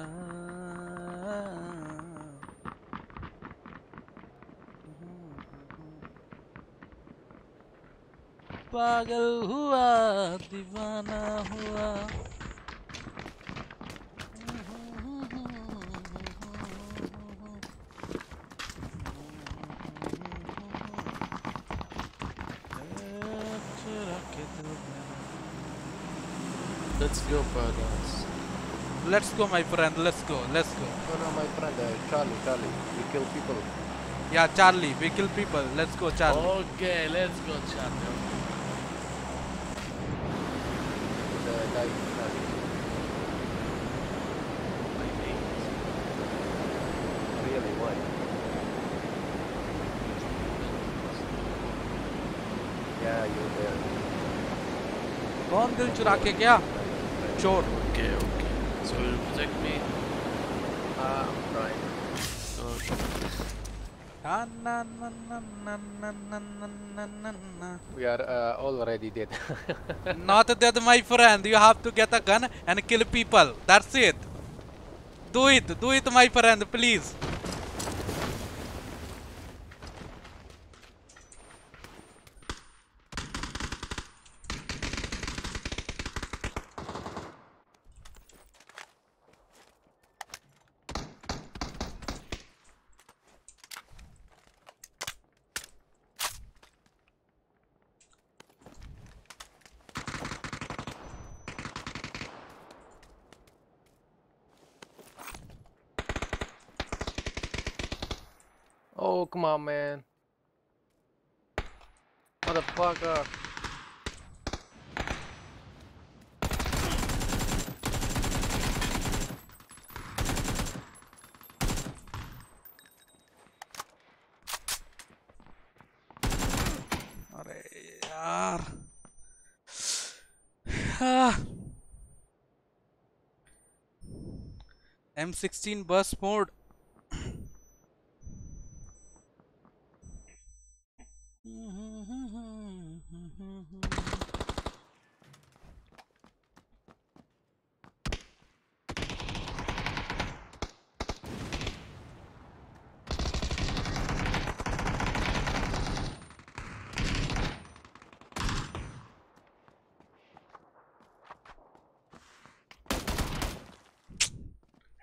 पागल हुआ दीवाना हुआ चुरा के दिल मेरा Let's go, brothers. Let's go, my friend. Let's go. Let's go. No, no, my friend, uh, Charlie, Charlie. We kill people. Yeah, Charlie. We kill people. Let's go, Charlie. Okay, let's go, Charlie. The guy, Charlie. Really, why? Yeah, you're there. कौन दिल चुरा के गया चोर We are uh, already dead. Not that, my friend. You have to get a gun and kill people. That's it. Do it. Do it, my friend. Please. M16 burst mode.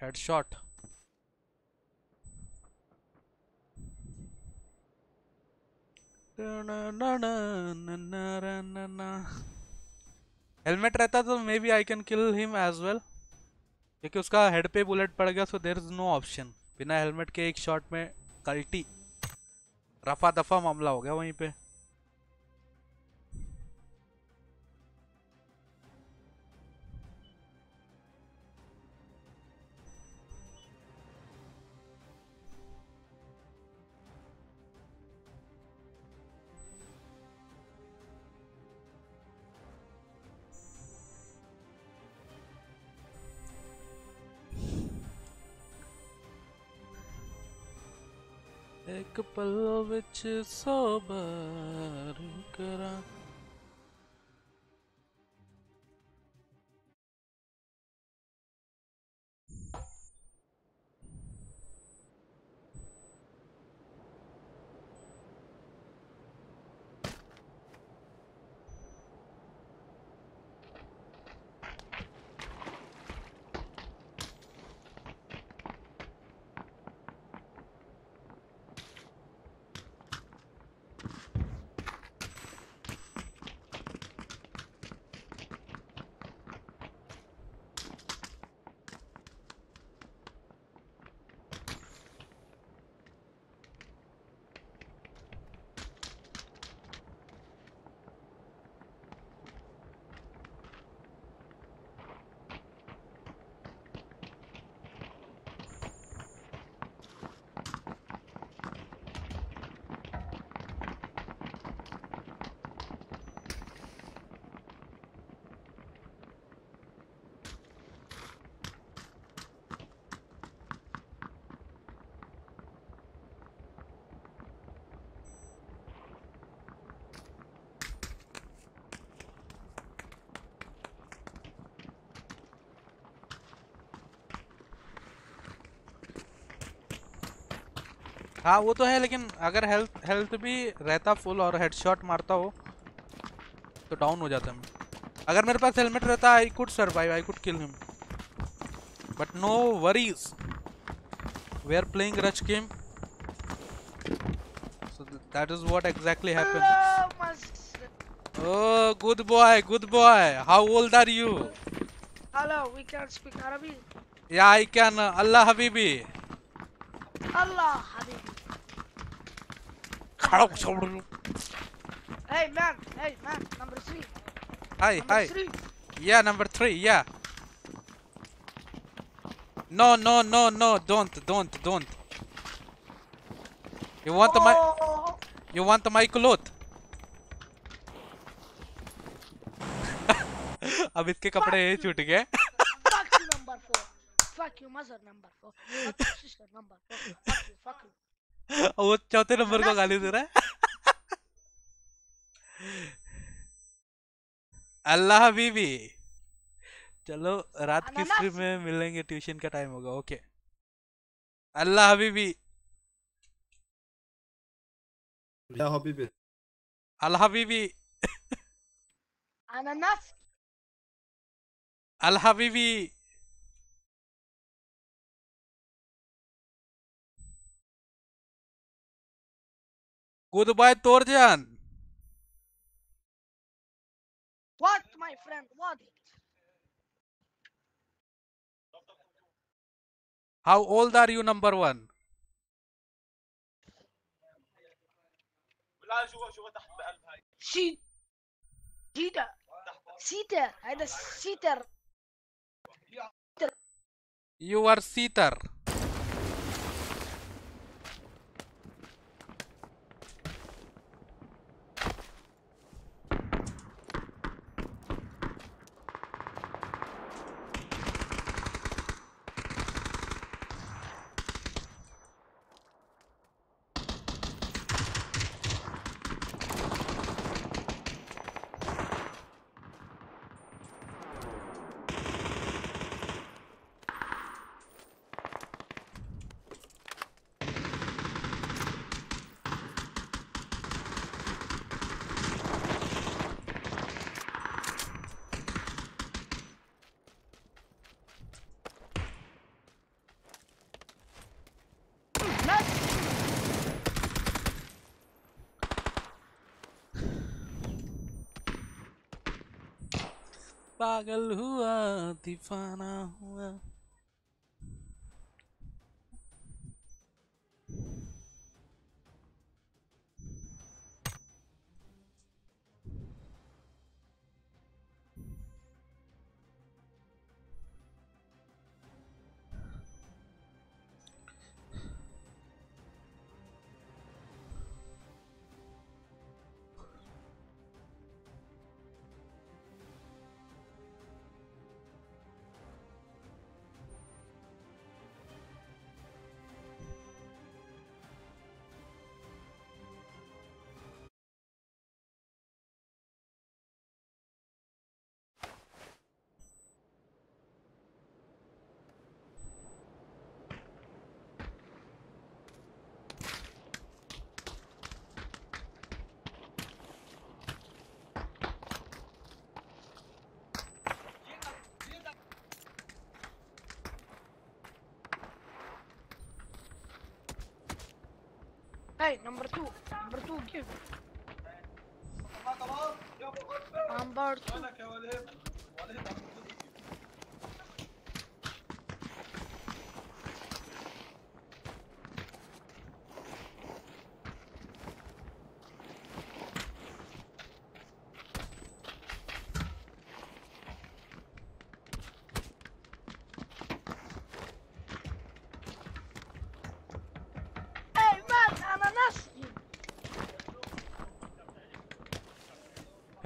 Headshot. Helmet रहता तो maybe I can kill him as well क्योंकि उसका head पे bullet पड़ गया so there is no option बिना helmet के एक शॉट में कल्टी. रफा दफ़ा मामला हो गया वहीं पे. love it so bad. हाँ वो तो है लेकिन अगर हेल्थ हेल्थ भी रहता फुल और हेड हेडशॉट मारता हो तो डाउन हो जाता मैं अगर मेरे पास हेलमेट रहता I could survive I could kill him but no worries we are playing rush game that is what exactly happened oh good boy good boy how old are you hello we can speak अरबी या I can अल्लाह हबीबी अल्लाह Hey, man. Hey, man. Number three. hi Number three. Yeah, number three. Yeah. No, no, no, no. Don't, don't, don't. You want my? Oh, You want my cloth? अब इसके कपड़े छूट गए वो चौथे नंबर को गाली दे रहा है। अल्लाह बीबी। चलो रात की स्ट्रीम में मिलेंगे ट्यूशन का टाइम होगा ओके अल्लाह हबीबी अल्लाह हबीबी अल्लाह हबीबी अनानास। अल्लाह Habibi Goodbye, Torjan. What, my friend? What? How old are you, number one? She. Sita. Sita. a Sita. You are Sita. पागल हुआ दीवाना हुआ। Hey, number two. Number two, give. Number two.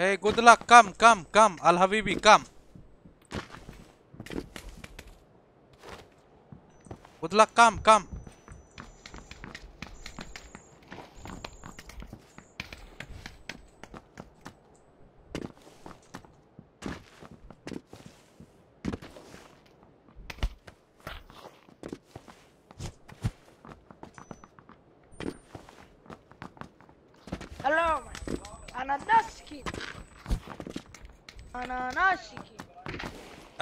Hey, good luck. Come, come, come. Al Habibi, come. Good luck. Come, come.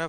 Eh,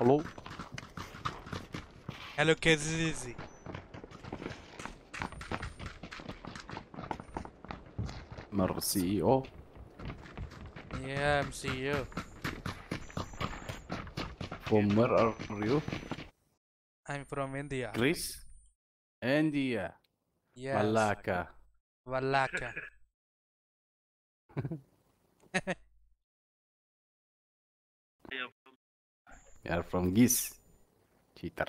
Hello? Hello, Kazizi. Mer CEO. Yeah, I'm CEO. From where are you? I'm from India. Greece? India. Yes. Malacca. Valaka. Ronggis cheater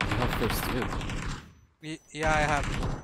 You have first aid. Y- Yeah, I have.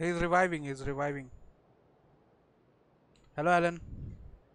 He's reviving, he's reviving. Hello, Alan.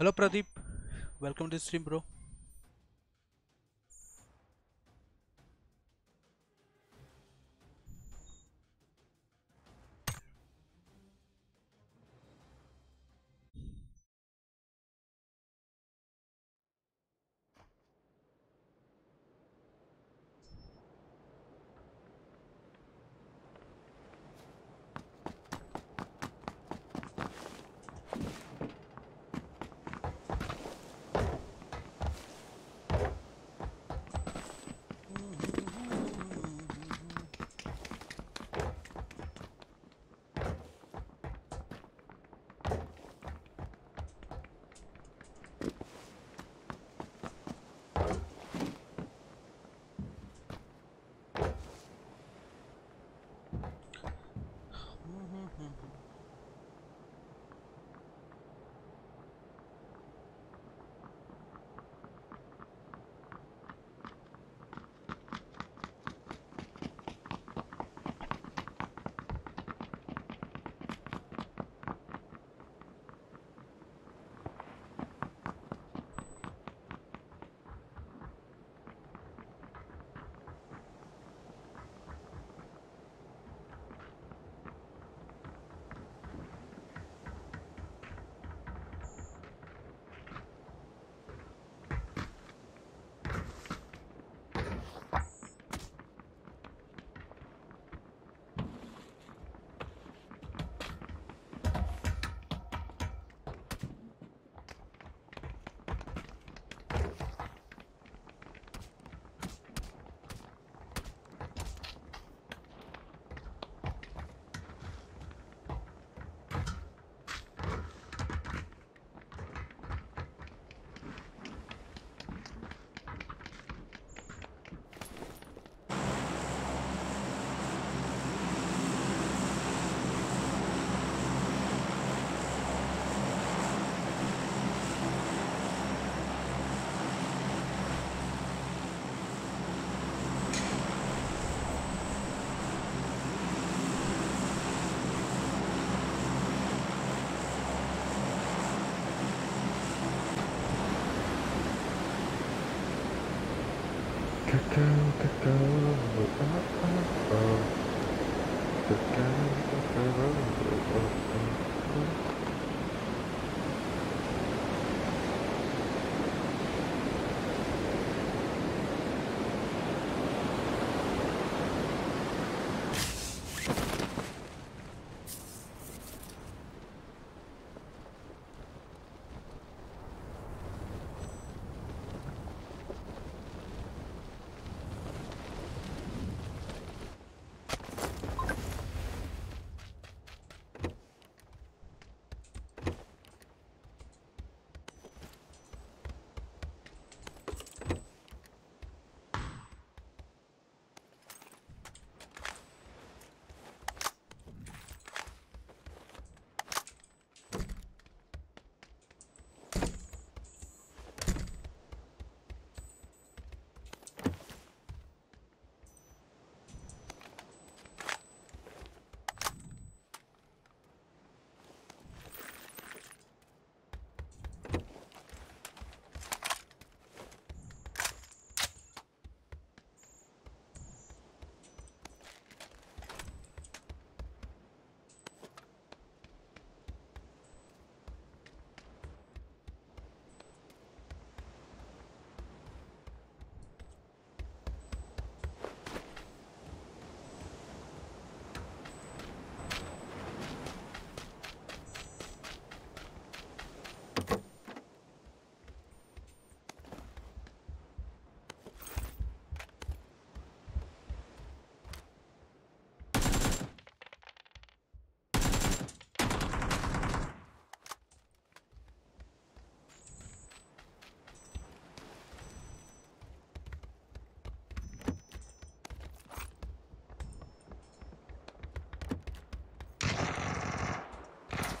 Hello, Pradeep. Welcome to the stream, bro.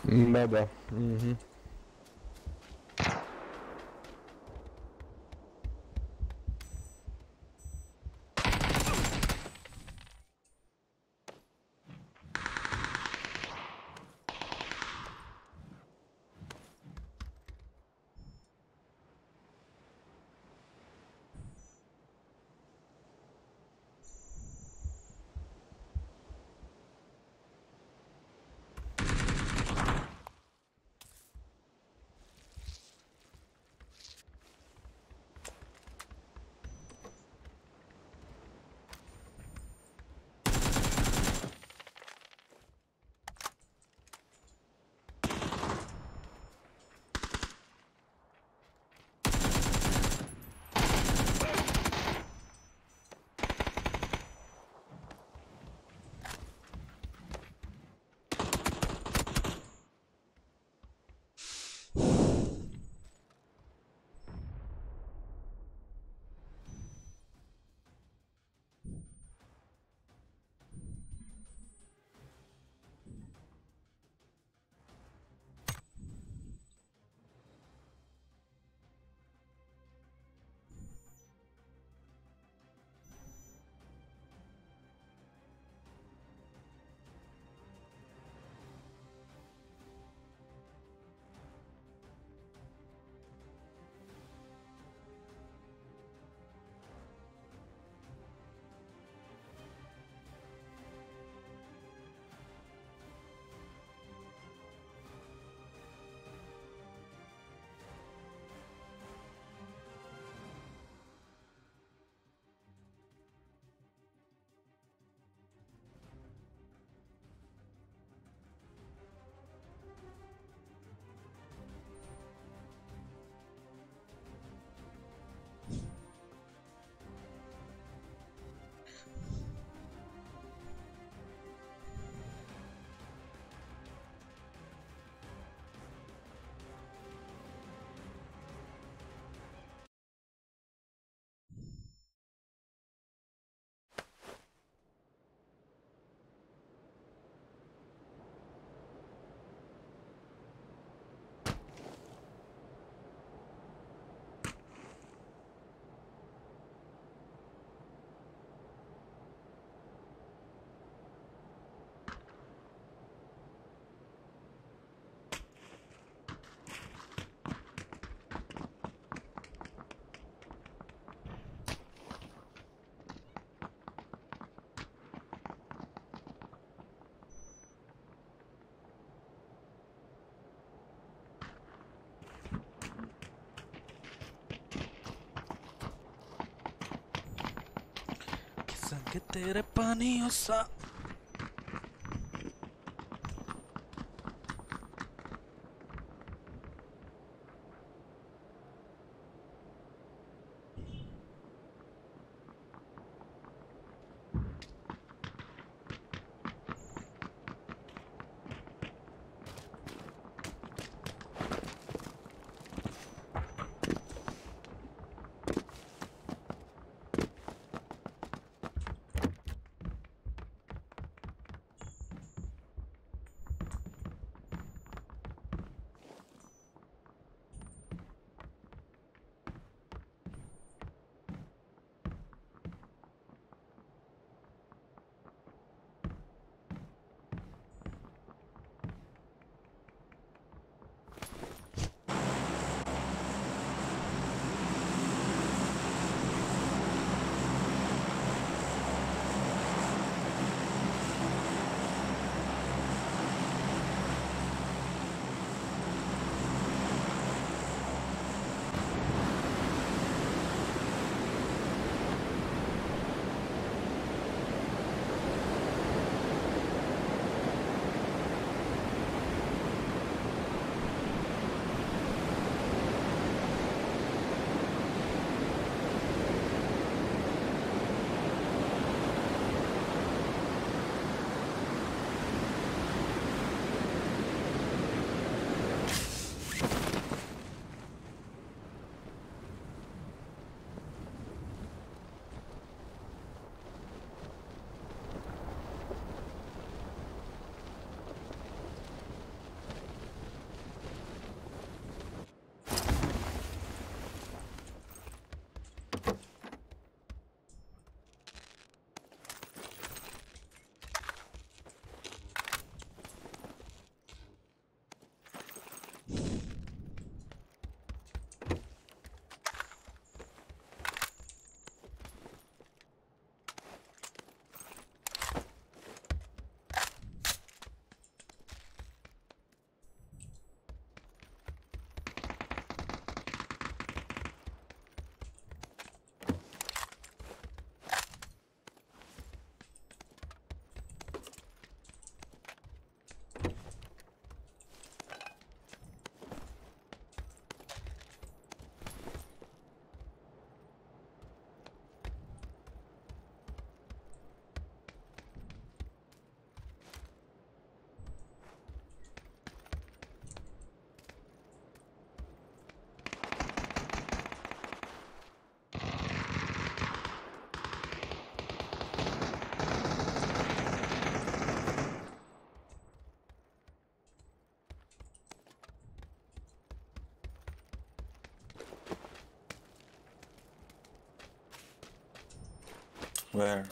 Mega. Mhm. संग तेरे पानी सा Where?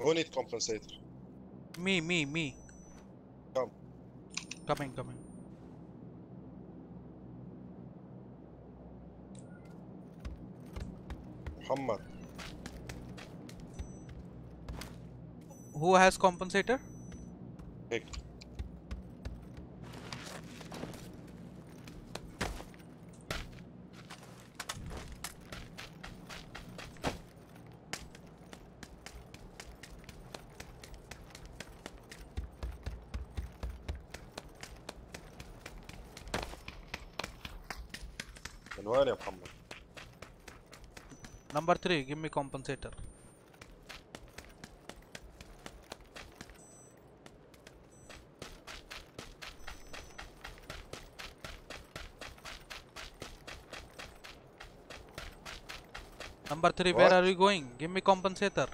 Who need compensator? Me, me, me. Come. Coming, coming. Muhammad. Who has compensator? Number three, give me compensator. Number three, where are you going? Give me compensator.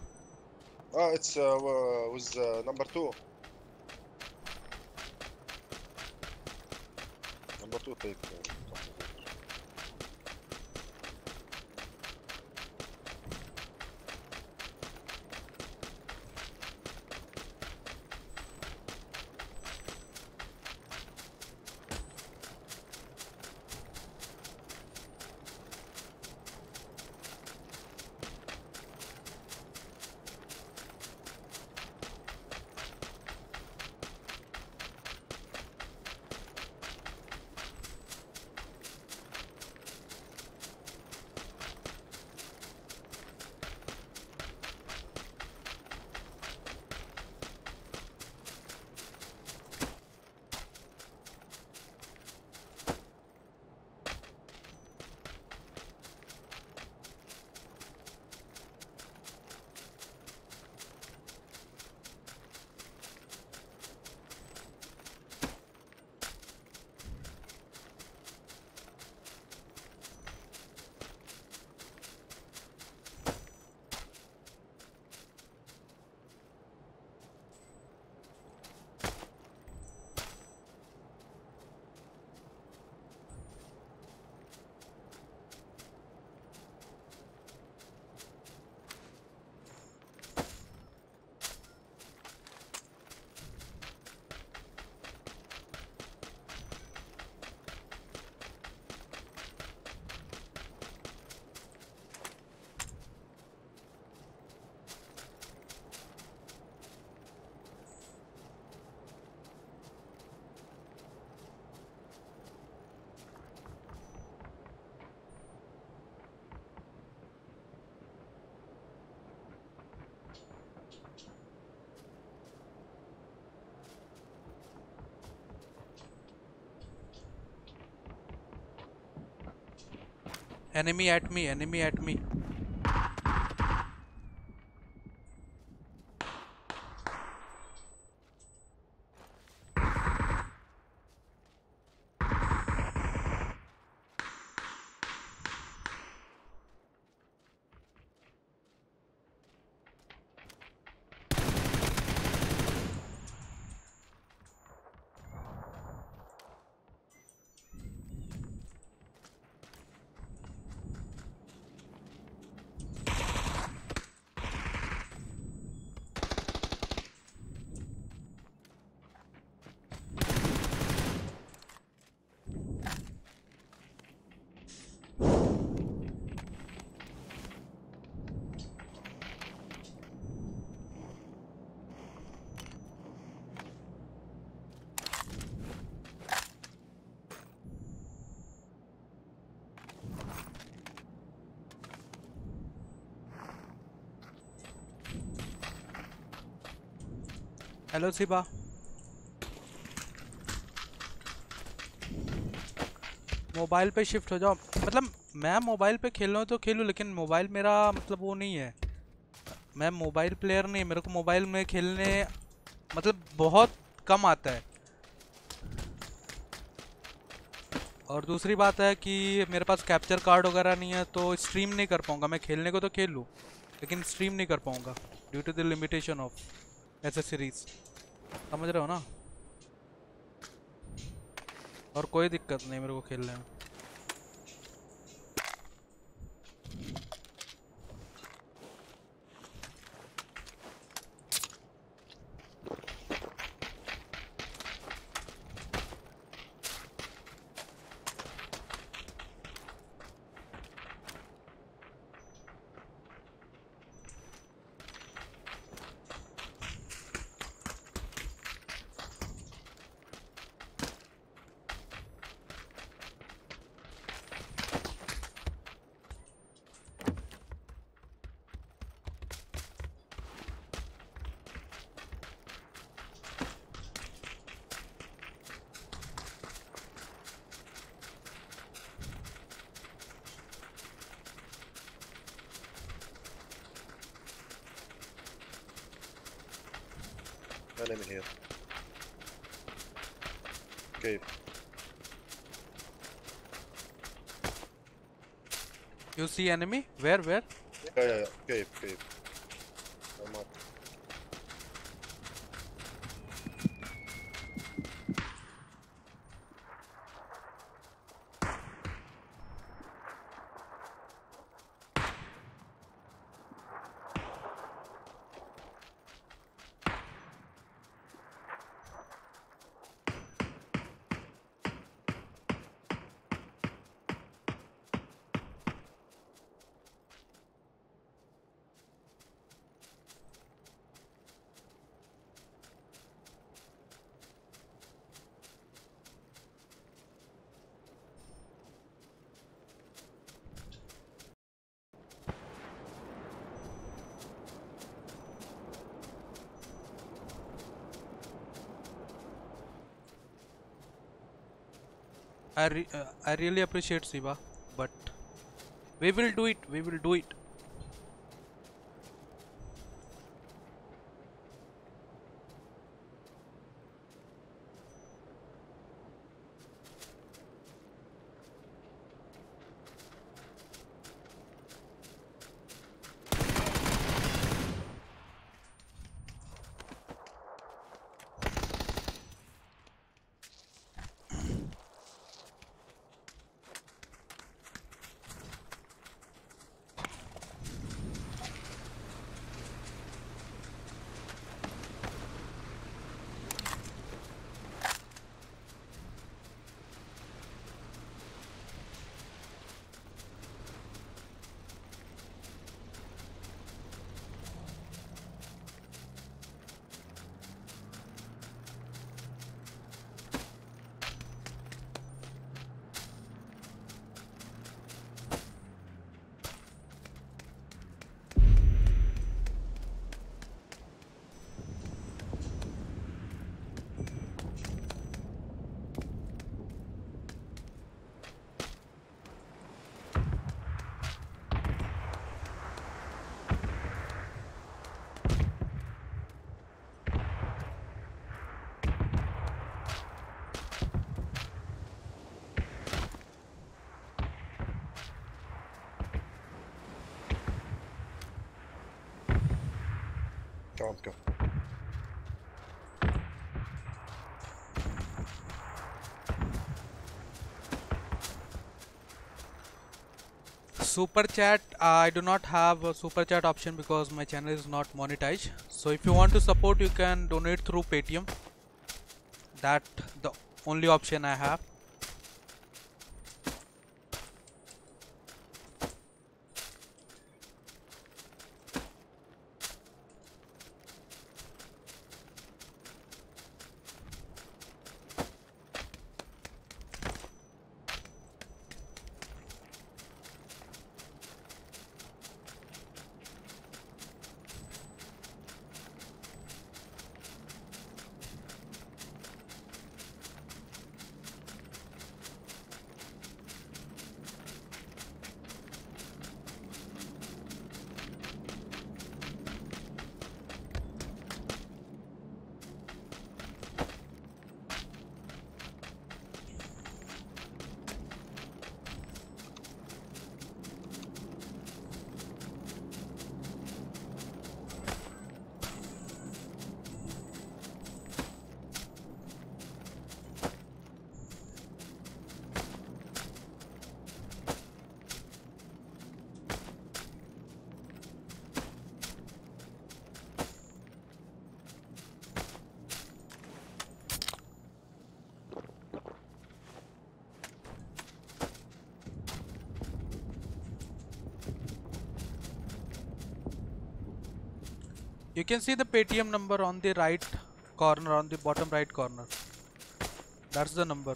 Ah, it's uh, wa- with uh, number two. Number two take. Uh, Enemy at me, enemy at me. Hello Siba mobile पे shift हो जाओ। मतलब मैं mobile पे खेल रहा हूँ तो खेलूँ, लेकिन मोबाइल मेरा मतलब वो नहीं है। मैं मोबाइल प्लेयर नहीं, मेरे को मोबाइल में खेलने मतलब बहुत कम आता है। और दूसरी बात है कि मेरे पास कैप्चर कार्ड वगैरह नहीं है तो स्ट्रीम नहीं कर पाऊँगा। मैं खेलने को तो खेल लूँ लेकिन स्ट्रीम नहीं कर पाऊँगा due to the limitation of accessories समझ रहे हो ना? और कोई दिक्कत नहीं मेरे को खेलने में। See enemy? Where? Where? Yeah, yeah, yeah. Cave, cave. I'm up. I uh, I really appreciate Siva, but we will do it. We will do it. Super chat i do not have a super chat option because my channel is not monetized. So if you want to support you can donate through paytm. That the only option i have You can see the Paytm number on the right corner, on the bottom right corner. That's the number.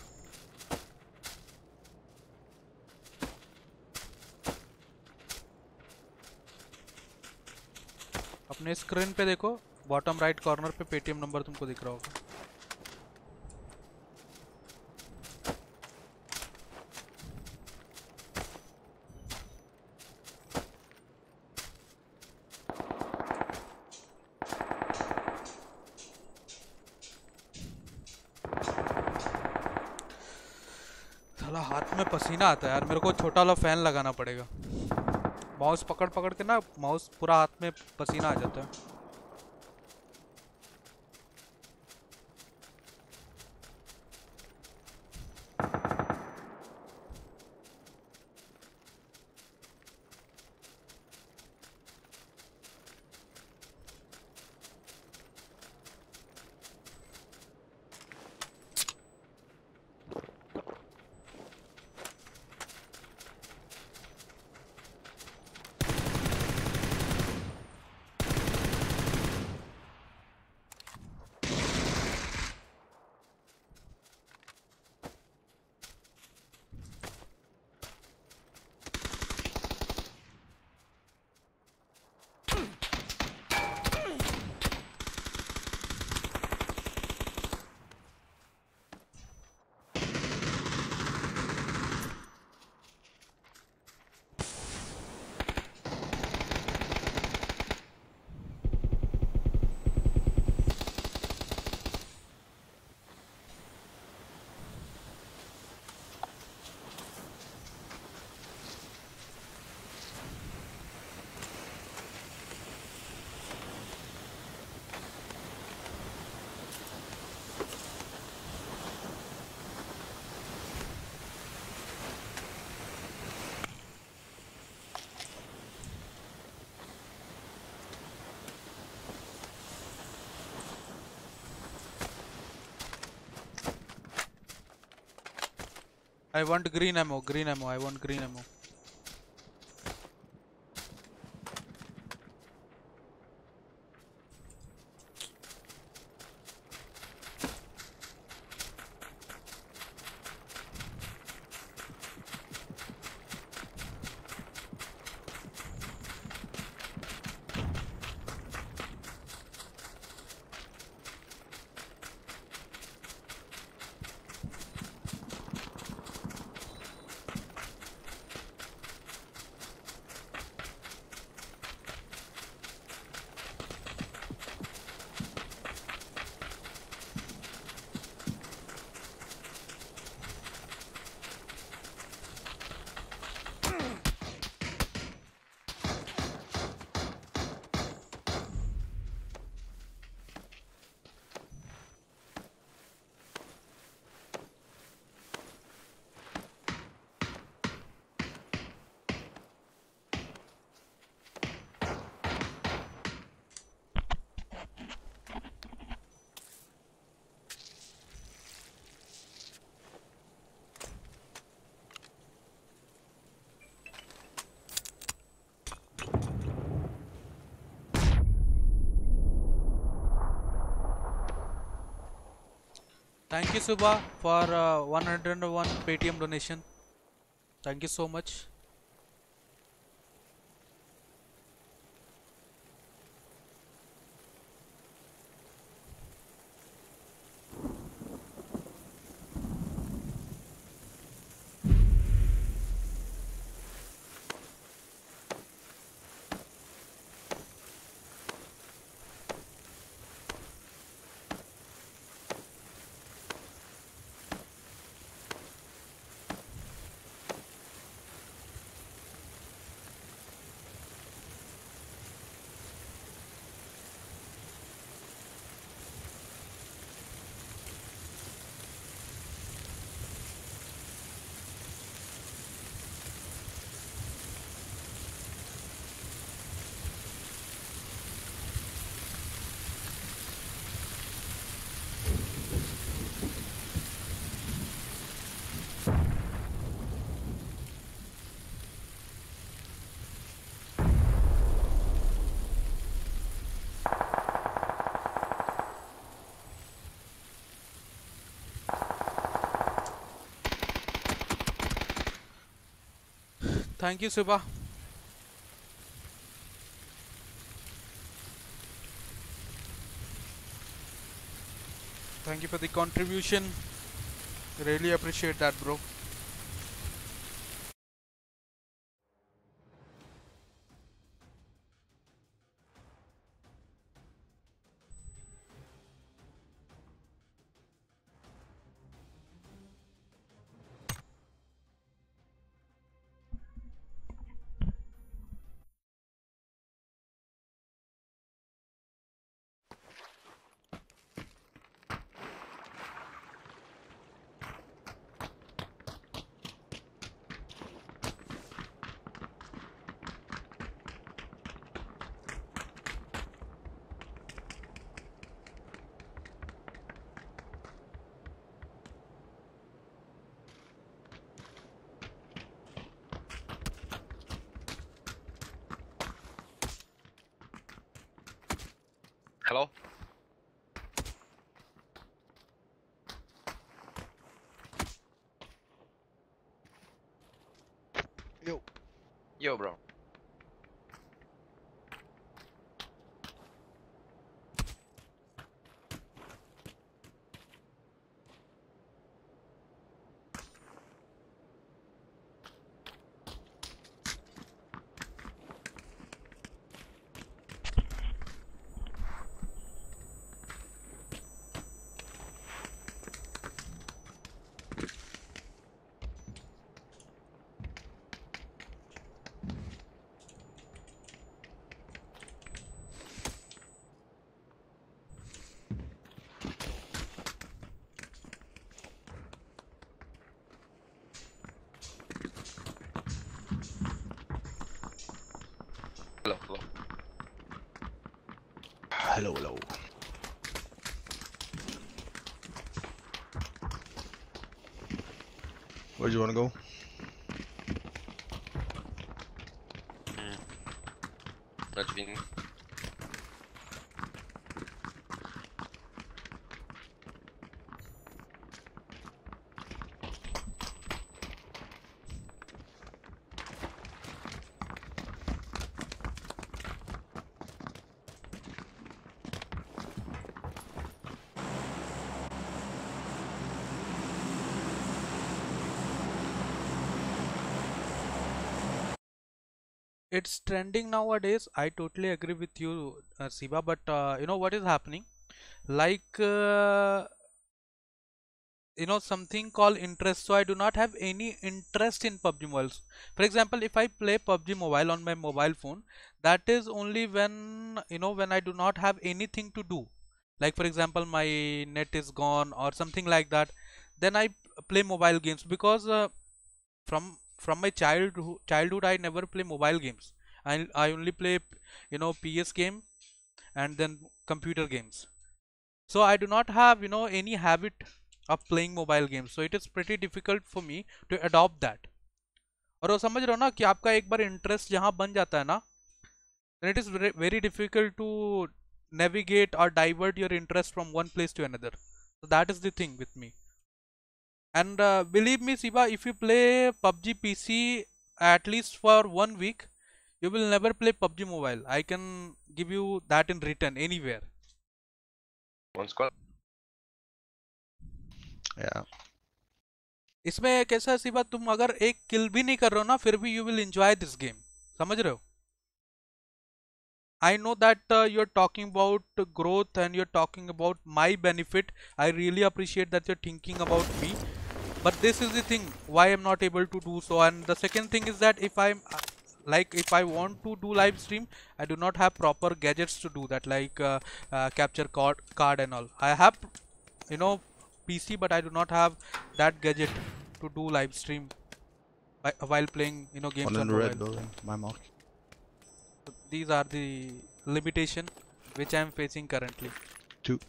अपने screen पे देखो bottom right corner पे Paytm number तुमको दिख रहा होगा हाथ में पसीना आता है यार, मेरे को छोटा वाला फ़ैन लगाना पड़ेगा। माउस पकड़ पकड़ के ना माउस पूरा हाथ में पसीना आ जाता है। I want green ammo, green ammo, I want green ammo. Thank you Subha for uh, 101 Paytm donation. Thank you so much. Thank you Subha. Thank you for the contribution. Really appreciate that, bro. Hello, hello. Hello, hello. Where do you want to go? Hmm. Not winning. It's trending nowadays. I totally agree with you uh, but uh, you know what is happening? Like uh, you know something called interest. So i do not have any interest in pubg mobile for example if i play pubg mobile on my mobile phone that is only when you know when i do not have anything to do. Like for example my net is gone or something like that then i play mobile games because uh, from from my childhood childhood i never play mobile games i i only play you know ps game and then computer games so i do not have you know any habit of playing mobile games so it is pretty difficult for me to adopt that और वो समझ रहे हो ना कि आपका एक बार interest जहाँ बन जाता है ना then it is very, very difficult to navigate or divert your interest from one place to another so that is the thing with me and uh, believe me siba if you play pubg pc at least for one week you will never play pubg mobile i can give you that in return anywhere One squad. Yeah. इसमें कैसा है सिवा तुम अगर एक किल भी नहीं कर रहे हो ना फिर भी you will enjoy this game समझ रहे हो I know that uh, you're talking about growth and you're talking about my benefit. I really appreciate that you're thinking about me. But this is the thing why I'm not able to do so. And the second thing is that if I'm uh, like if I want to do live stream, I do not have proper gadgets to do that, like uh, uh, capture card, card and all. I have, you know, PC, but I do not have that gadget to do live stream whi- while playing, you know, games on the red building, my mark. So these are the limitation which I am facing currently. Two.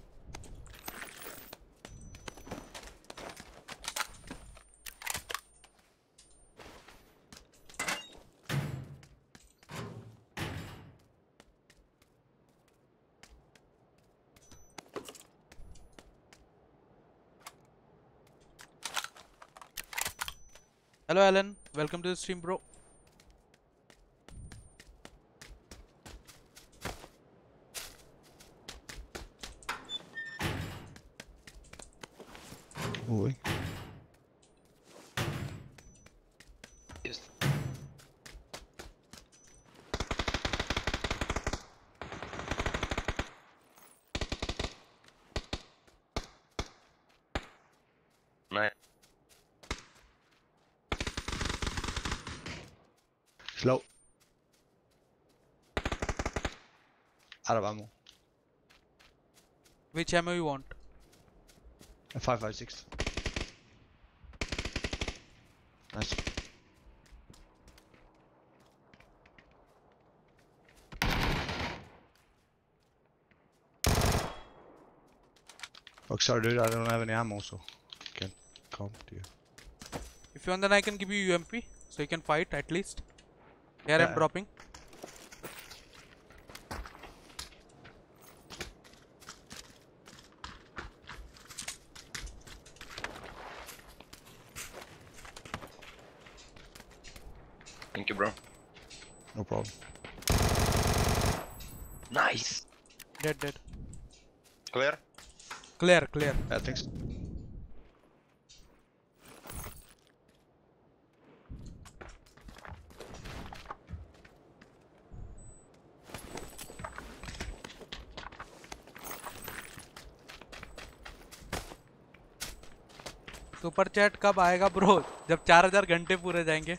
Hello Alan, welcome to the stream bro. Oi. Yes. Nice. Slow. Ammo. Which ammo you want? A 556. Nice. Oh, sorry, dude. I don't have any ammo, so can't come to you. If you want then I can give you UMP so you can fight at least. Here I'm dropping. Bro. No problem. Nice. Dead, dead. Clear? Clear, clear. Yeah, thanks. Super chat कब आएगा bro जब 4000 घंटे पूरे जाएँगे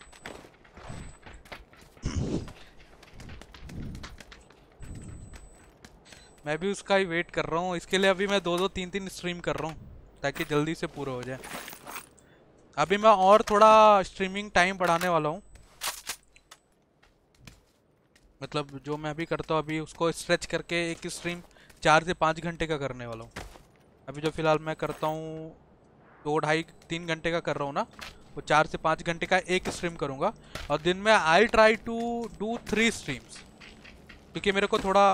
मैं भी उसका ही wait कर रहा हूँ। इसके लिए अभी मैं दो दो तीन तीन स्ट्रीम कर रहा हूँ, ताकि जल्दी से पूरा हो जाए। अभी मैं और थोड़ा स्ट्रीमिंग टाइम बढ़ाने वाला हूँ। मतलब जो मैं अभी करता हूँ, अभी उसको स्ट्रेच करके एक स्ट्रीम चार से पाँच घंटे का करने वाला हूँ। अभी जो फ़िलहाल मैं करता हूँ, दो ढाई तीन घंटे का कर रहा हूँ ना, वो चार से पाँच घंटे का एक स्ट्रीम करूँगा। और दिन में I try to do three streams क्योंकि मेरे को थोड़ा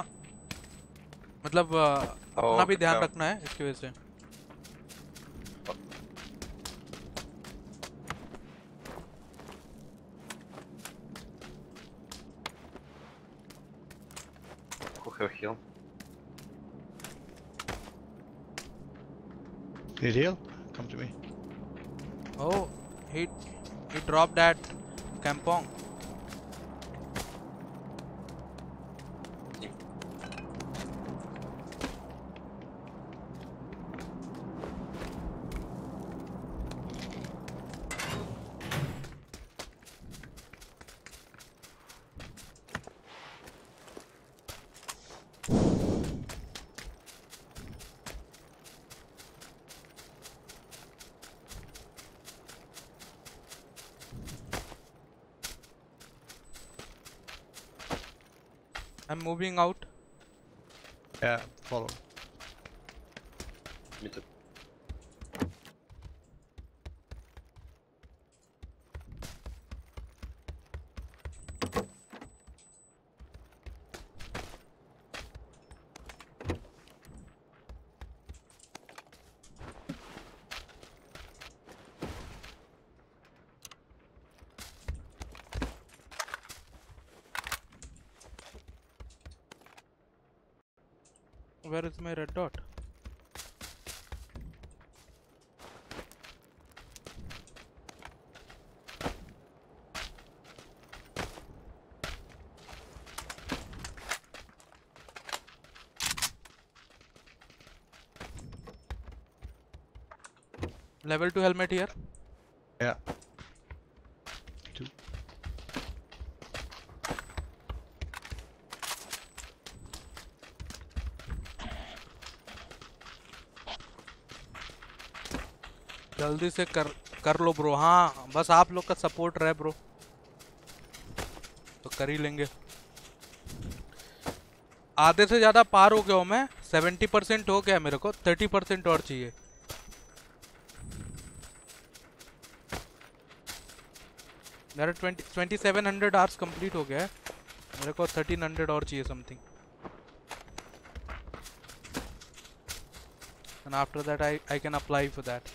मतलब अपना भी ध्यान रखना है इसकी वजह से Who heal? Need heal? Come to me. Oh, he he dropped that Kampong. Moving out. Yeah, follow. Where is my red dot? Level 2 helmet here. जल्दी से कर कर लो ब्रो। हाँ बस आप लोग का सपोर्ट रहे ब्रो। तो कर ही लेंगे। आधे से ज़्यादा पार हो गया हूँ मैं। सेवेंटी परसेंट हो गया मेरे को। थर्टी परसेंट और चाहिए। मेरा twenty twenty seven hundred hours complete हो गया है। मेरे को थर्टीन हंड्रेड और चाहिए something and after that I, I can apply for that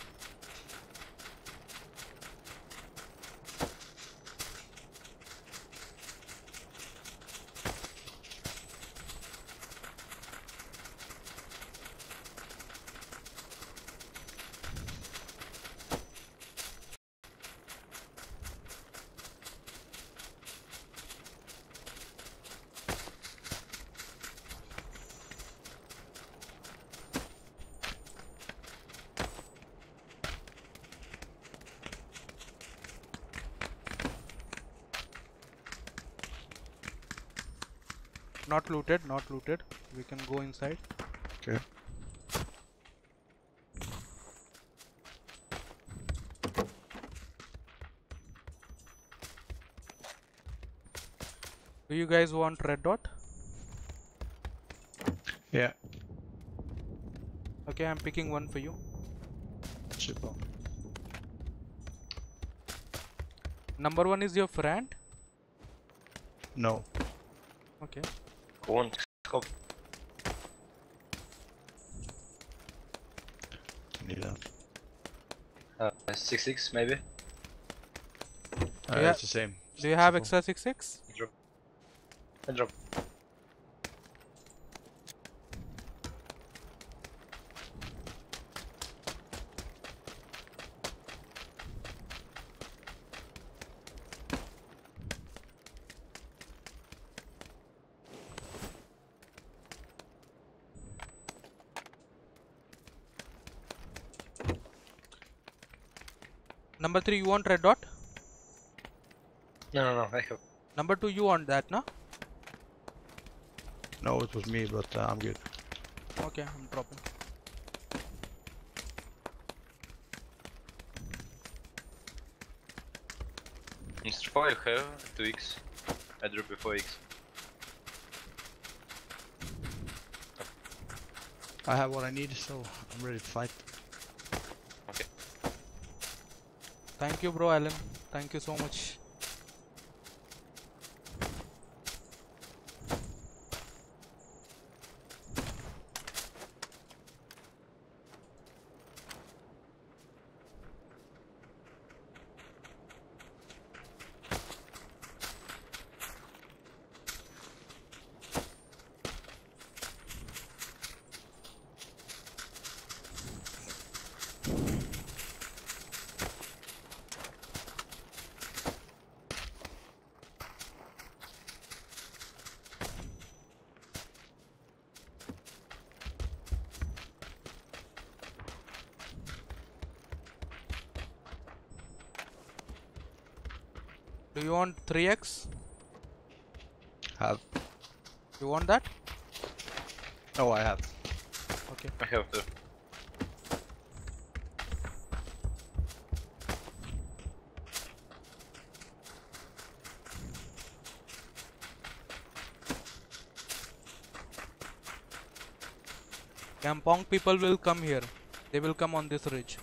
looted not looted we can go inside Okay. do you guys want red dot Yeah. okay i'm picking one for you Super. number one is your friend No. okay One. Go. Need that. Uh, six six maybe. Uh, Yeah. It's the same. Do you have extra six six? Drop. I drop. Number three, you want red dot? No, no, no. I have. Number two, you want that, no? No, it was me, but uh, I'm good. Okay, I'm dropping. Mr. 4, you have 2x. I drop you 4x. I have what I need, so I'm ready to fight. Thank you, bro, Alan. Thank you so much. Do you want 3x? Have. You want that? No, I have. Okay. I have to. Kampong people will come here. They will come on this ridge.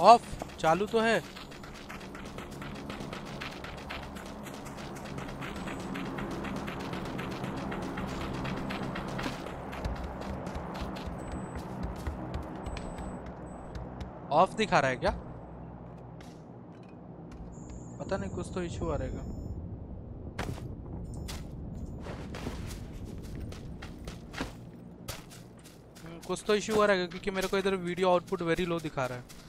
Off चालू तो है। Of दिखा रहा है क्या? पता नहीं कुछ तो इशू आ रहेगा। हम्म, कुछ तो इशू आ रहेगा क्योंकि मेरे को इधर वीडियो आउटपुट वेरी लो दिखा रहा है।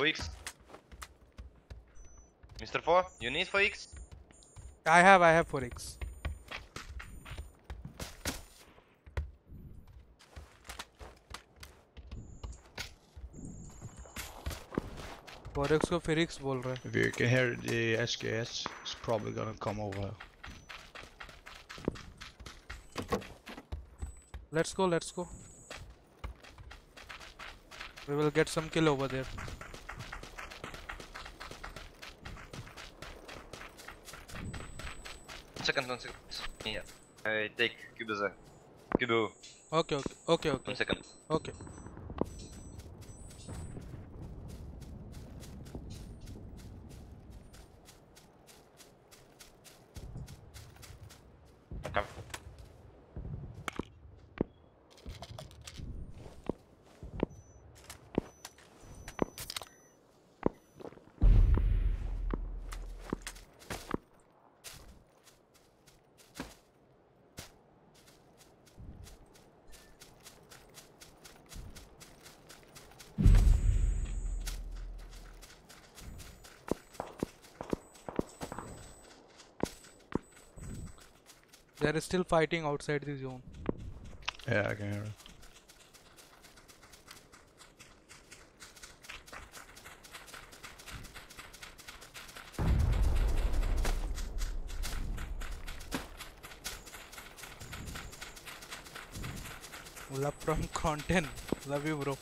Four X, Mr. Four, you need four X. I have, I have Fox. Forex or Ferix ball right? If you can hear the SKS, it's probably gonna come over. Let's go, let's go. We will get some kill over there. Second, one second. Yeah. I take QBZ. QB. Okay, okay, okay, okay. One second. Okay. They are still fighting outside the zone. Yeah, I can hear it. Love from content. Love you, bro.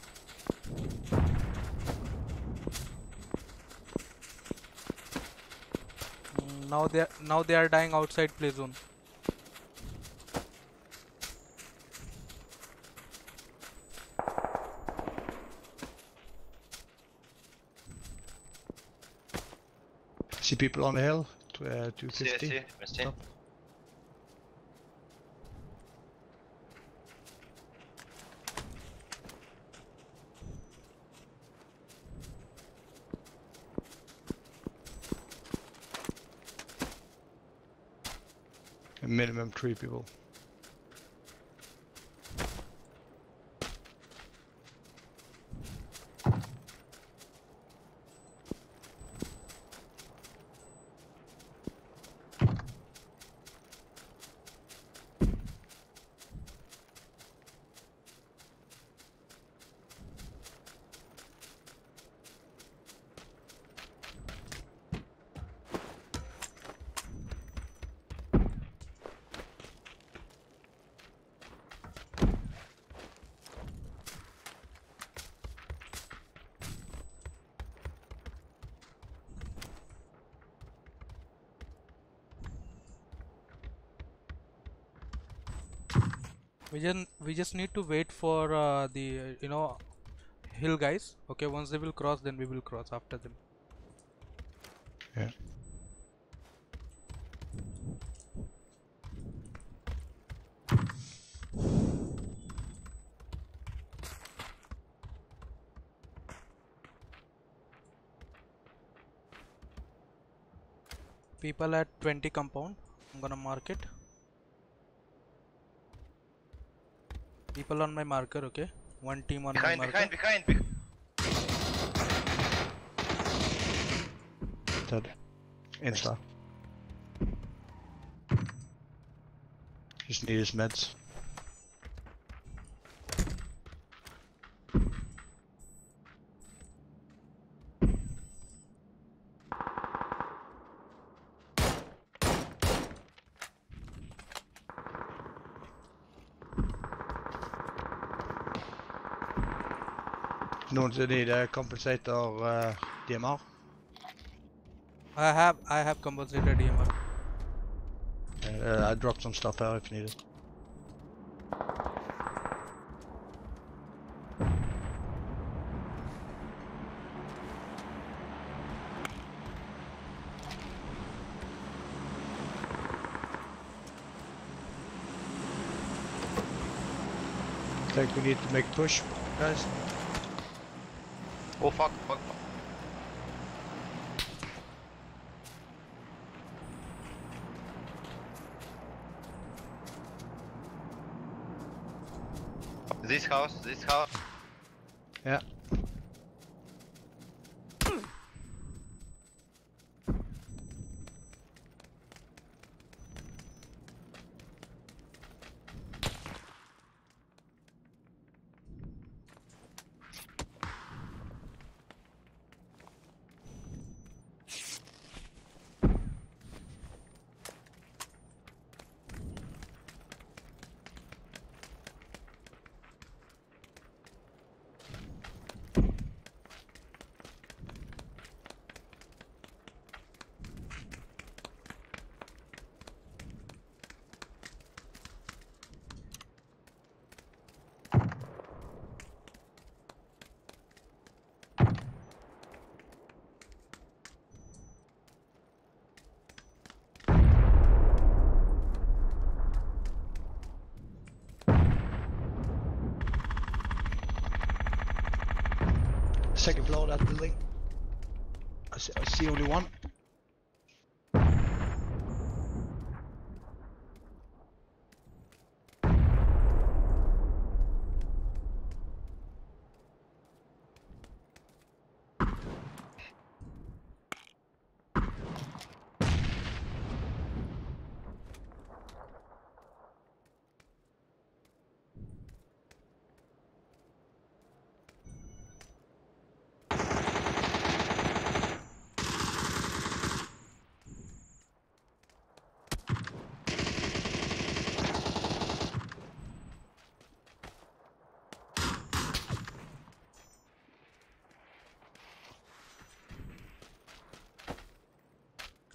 Now they are, now they are dying outside play zone. People on the hill? Tw- uh, See, I 250. see. I see. Top. A minimum three people. We just we just need to wait for uh, the you know hill guys. Okay, once they will cross, then we will cross after them. Yeah. People at 20 compound. I'm gonna mark it. People on my marker. Okay, one team on Behind, my marker. behind, behind, behind. Dead. Insta. Just need his meds. Som need a compensator uh, DMR? I have I have compensated EMR. Uh, I dropped some stuff out if needed. think we need to make push, guys. Oh fuck, fuck, fuck. This house, this house. Yeah. Second floor of that building. I see, I see only one.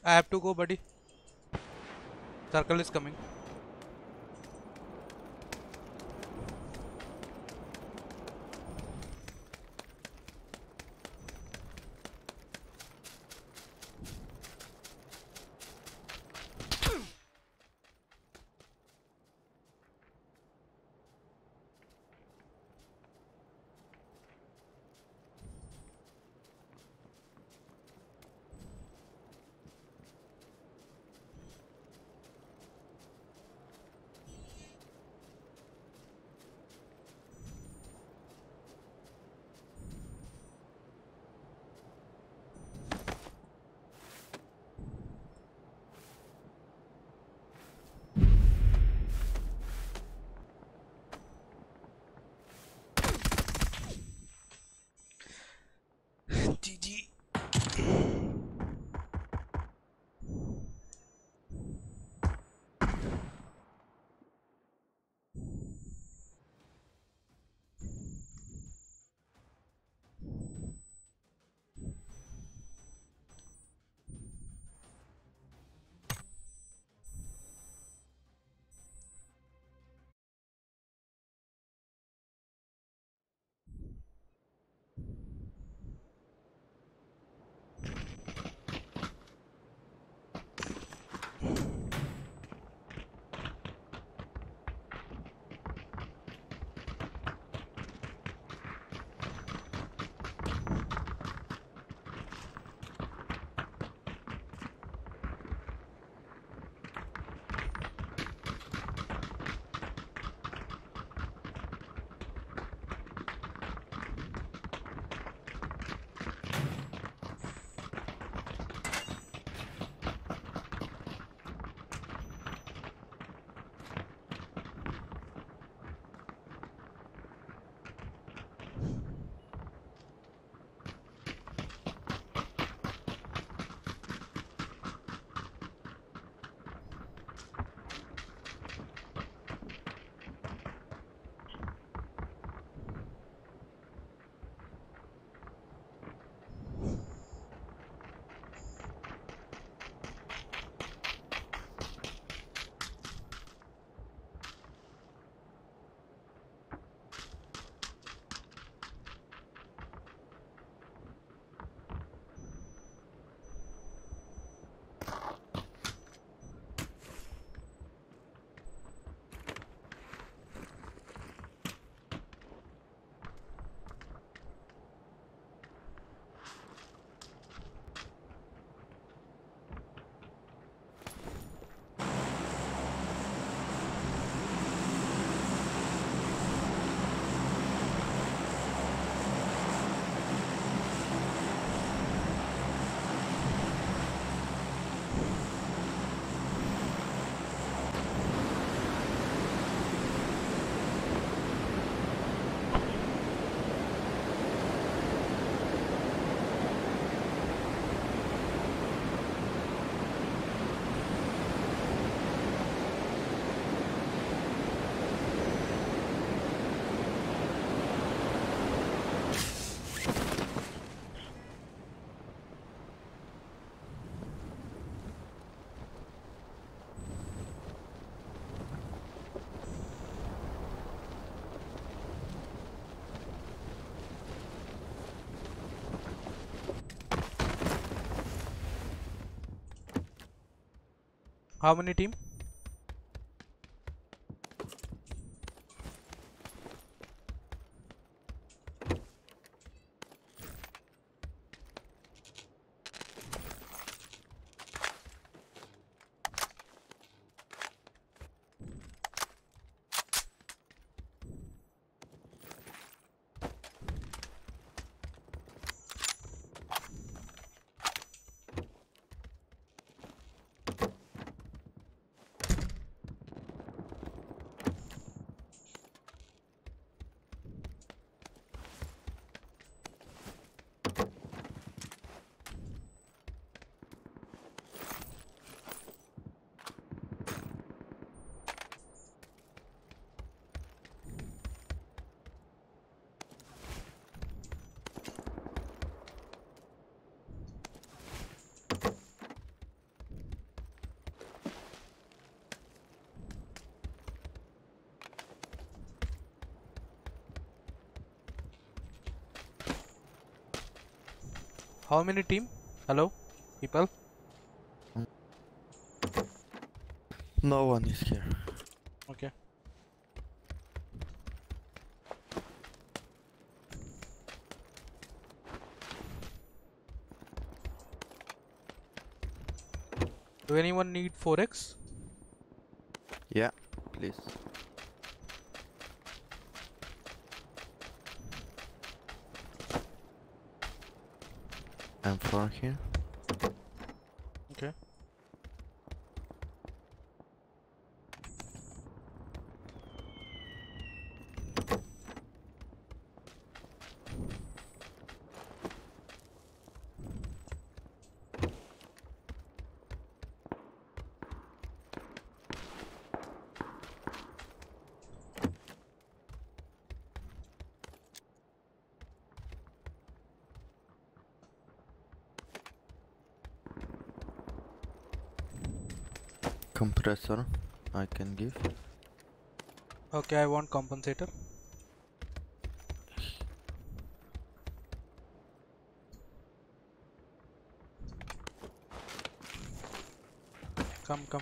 I have to go, buddy. Circle is coming. How many team? How many team? Hello, people. No one is here. Okay. Do anyone need 4x? Yeah, please. far here. Compressor, I can give. Okay, I want compensator. Come, come.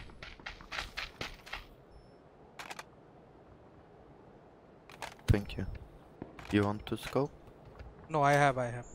Thank you. You want to scope? No, I have, I have.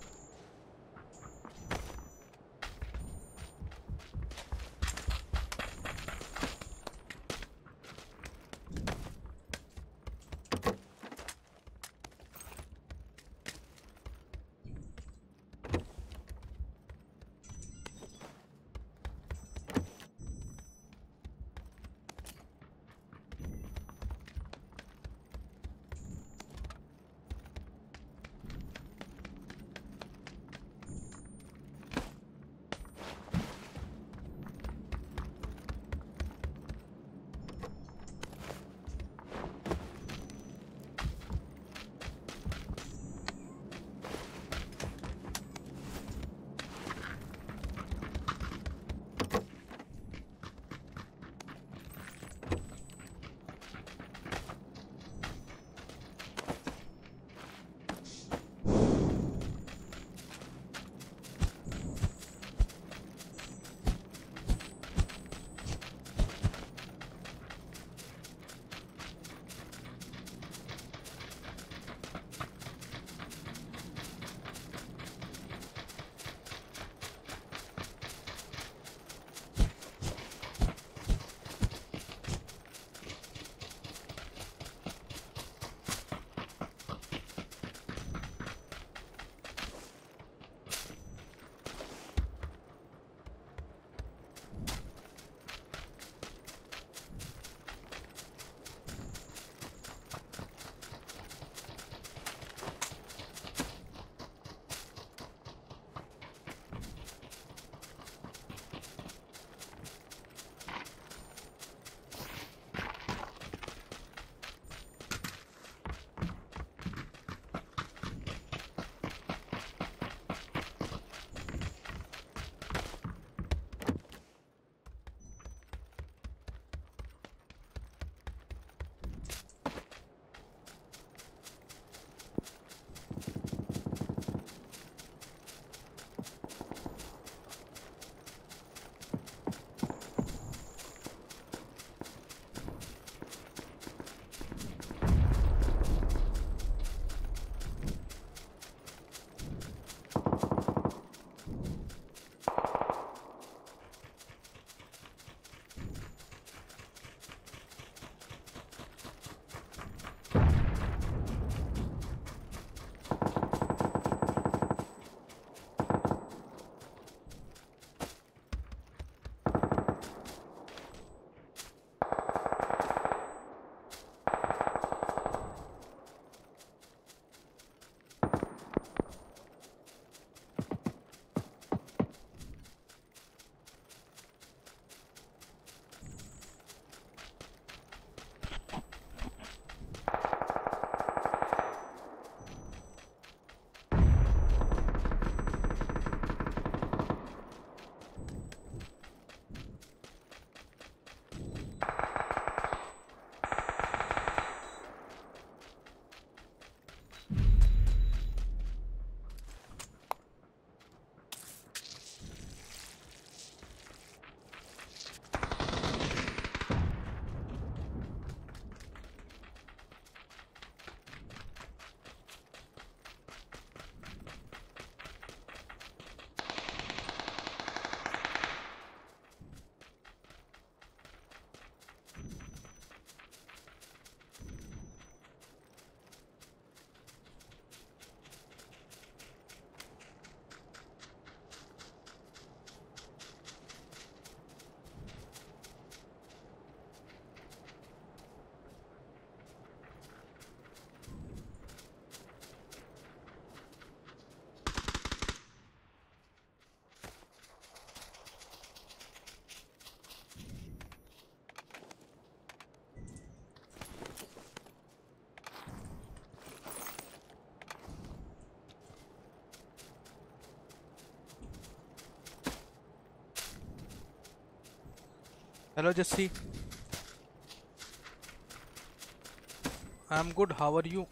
Hello, Jesse. I'm good. How are you?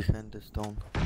Behind the stone.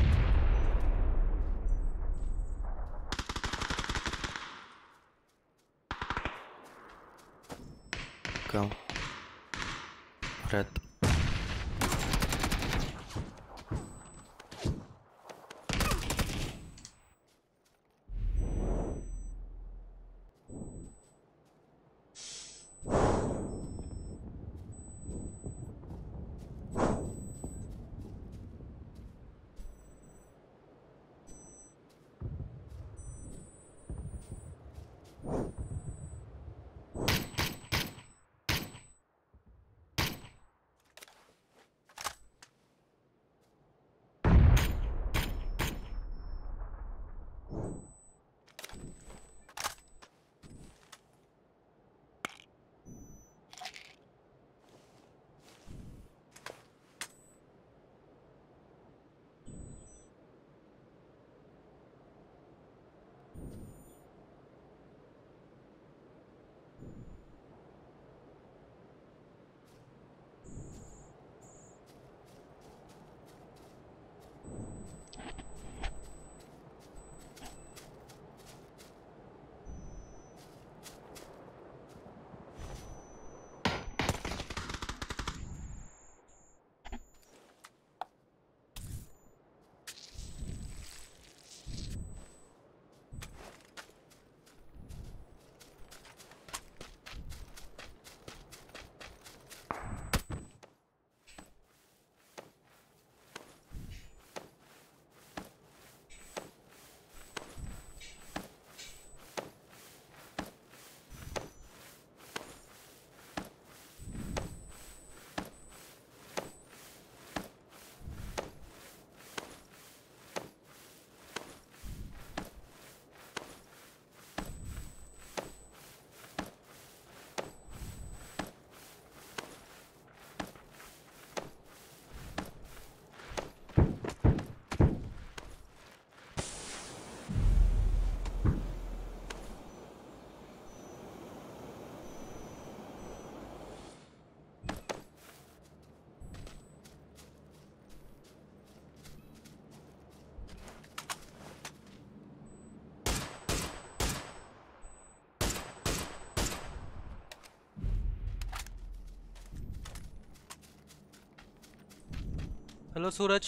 Hello Suraj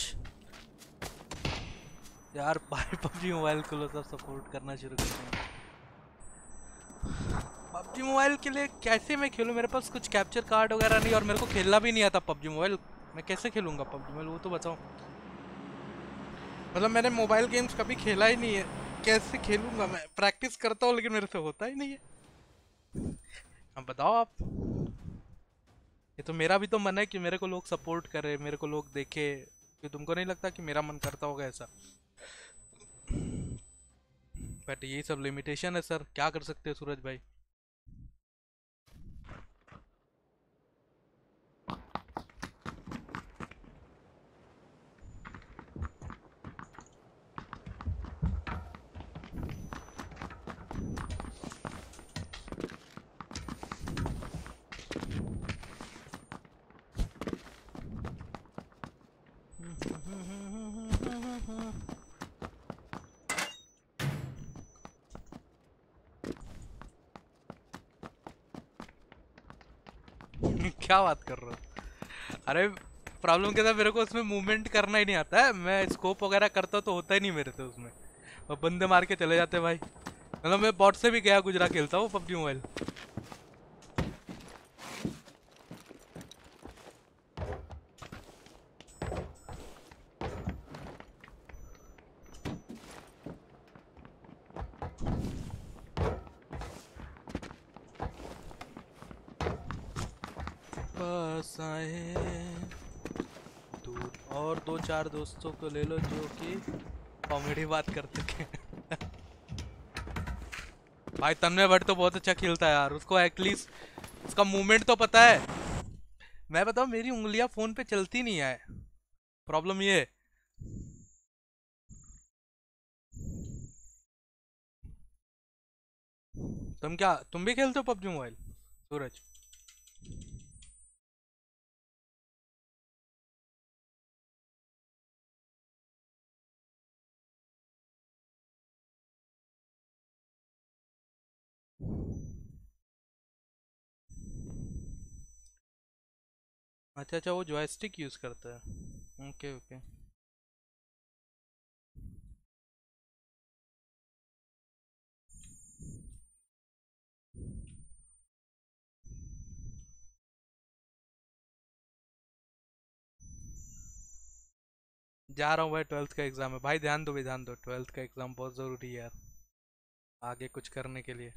यार, भाई, PUBG mobile को लो सब support करना शुरू कर देंगे। PUBG mobile के लिए कैसे मैं खेलूं? मेरे पास कुछ कैप्चर कार्ड वगैरह नहीं और मेरे को खेलना भी नहीं आता पबजी मोबाइल मैं कैसे खेलूँगा पबजी मोबाइल वो तो बताओ। मतलब मैंने मोबाइल गेम्स कभी खेला ही नहीं है। कैसे खेलूँगा मैं? प्रैक्टिस करता हूँ, लेकिन मेरे से होता ही नहीं है। अब बताओ आप। तो मेरा भी तो मन है कि मेरे को लोग सपोर्ट करे, मेरे को लोग देखे। कि तुमको नहीं लगता कि मेरा मन करता होगा ऐसा? बट ये सब लिमिटेशन है सर क्या कर सकते हैं, सूरज भाई? क्या बात कर रहे हो? अरे प्रॉब्लम क्या था? मेरे को उसमें मूवमेंट करना ही नहीं आता है। मैं स्कोप वगैरह करता तो होता ही नहीं मेरे से उसमें। और बंदे मार के चले जाते भाई। मतलब मैं बॉट से भी गया, गुजरा खेलता हूँ, पबजी मोबाइल पास आए दो और दो चार दोस्तों को ले लो जो कि कॉमेडी बात कर सके भाई, तन्मय भट्ट तो बहुत अच्छा खेलता है यार। उसको एटलीस्ट उसका मूवमेंट तो पता है। मैं बताऊँ, मेरी उंगलियाँ फ़ोन पे चलती नहीं है। प्रॉब्लम ये। है तुम क्या, तुम भी खेलते हो पबजी मोबाइल? सूरज। अच्छा अच्छा वो जॉयस्टिक यूज़ करता है। ओके ओके जा रहा हूँ भाई ट्वेल्थ का एग्ज़ाम है। भाई, ध्यान दो भाई, ध्यान दो। ट्वेल्थ का एग्ज़ाम बहुत ज़रूरी है यार, आगे कुछ करने के लिए।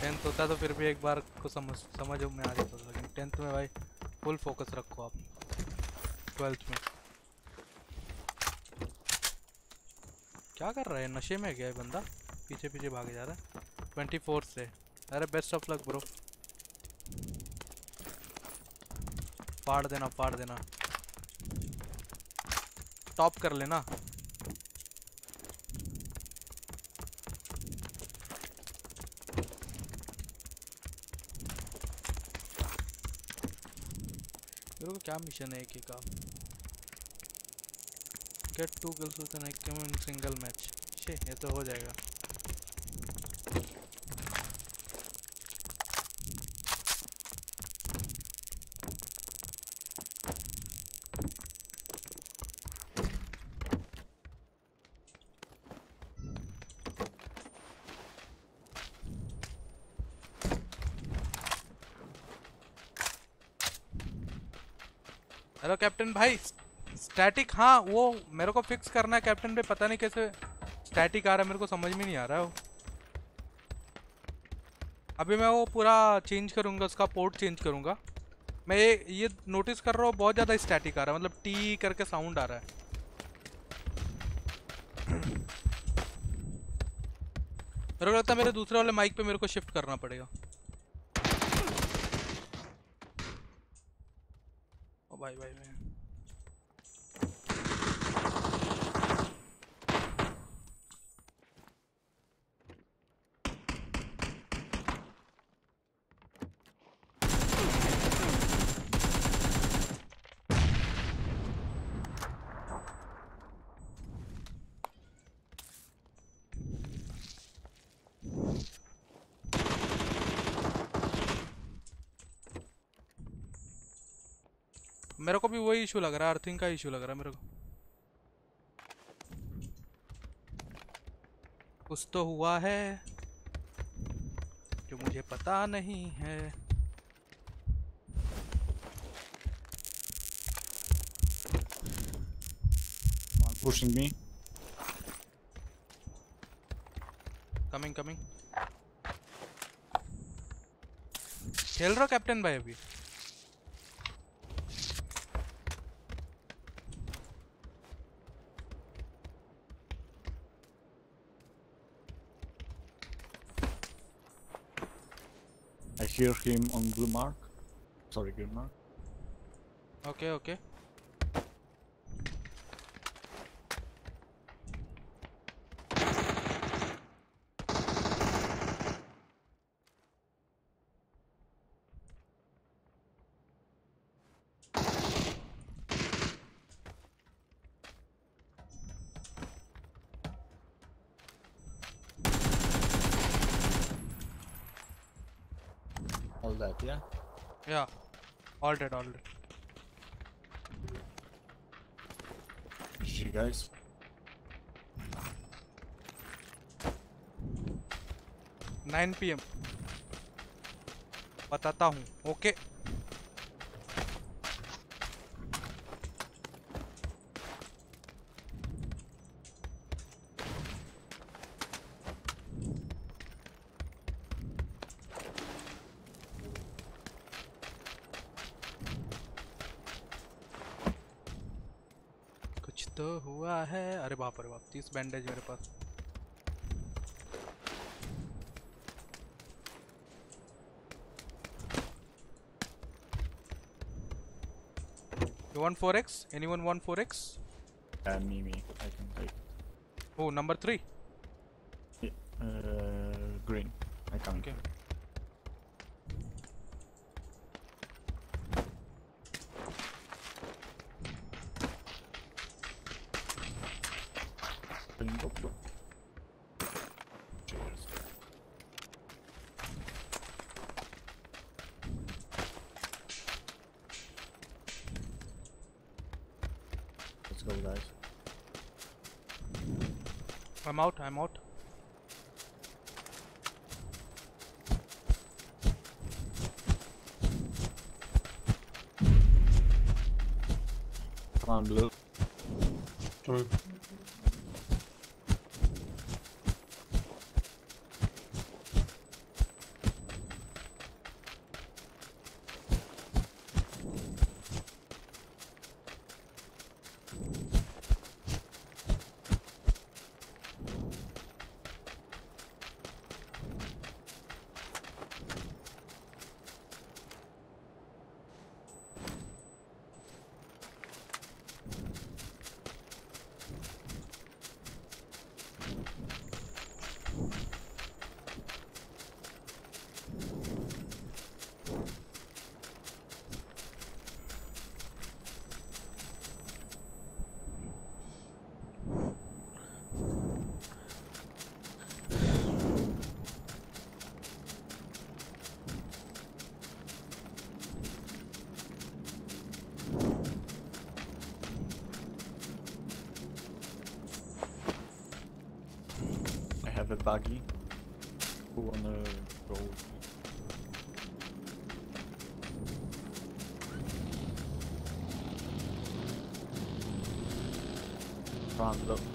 टेंथ होता है तो फिर भी एक बार को समझ समझ में आ जाता था, लेकिन टेंथ में भाई फुल फोकस रखो आप ट्वेल्थ में। क्या कर रहा है? नशे में गया है बंदा? पीछे पीछे भागे जा रहा है। ट्वेंटी फोर से। अरे बेस्ट ऑफ़ लक ब्रो फाड़ देना फाड़ देना। टॉप कर लेना। क्या मिशन है एक ही का? Get two kills with an single match शे ये तो हो जाएगा। कैप्टन भाई स्टैटिक हाँ वो मेरे को फिक्स करना है कैप्टन भाई पता नहीं कैसे स्टैटिक आ रहा है, मेरे को समझ में नहीं आ रहा है वो। अभी मैं वो पूरा चेंज करूँगा, उसका पोर्ट चेंज करूँगा। मैं ये ये नोटिस कर रहा हूँ, बहुत ज़्यादा स्टैटिक आ रहा है मतलब टी करके साउंड आ रहा है। मेरे को लगता है मेरे दूसरे वाले माइक पे मेरे को शिफ्ट करना पड़ेगा। ओ भाई मेरे को भी वही इशू लग रहा है अर्थिंग का इशू लग रहा है मेरे को। कुछ तो हुआ है जो मुझे पता नहीं है। Pushing me. कमिंग कमिंग खेल रहा कैप्टन भाई अभी? hear him on Gloomark. Sorry, Grimmark. Okay, okay. All dead, all dead. GG, guys. Nine P M बताता हूँ ओके कुछ तीस बैंडेज मेरे पास You want 4x? Anyone want 4x? Uh, me, me. I can take. Oh, number 3. Yeah. Uh, green. I can. Okay. I'm out. I'm out. have a buggy. Who on a road. Round up.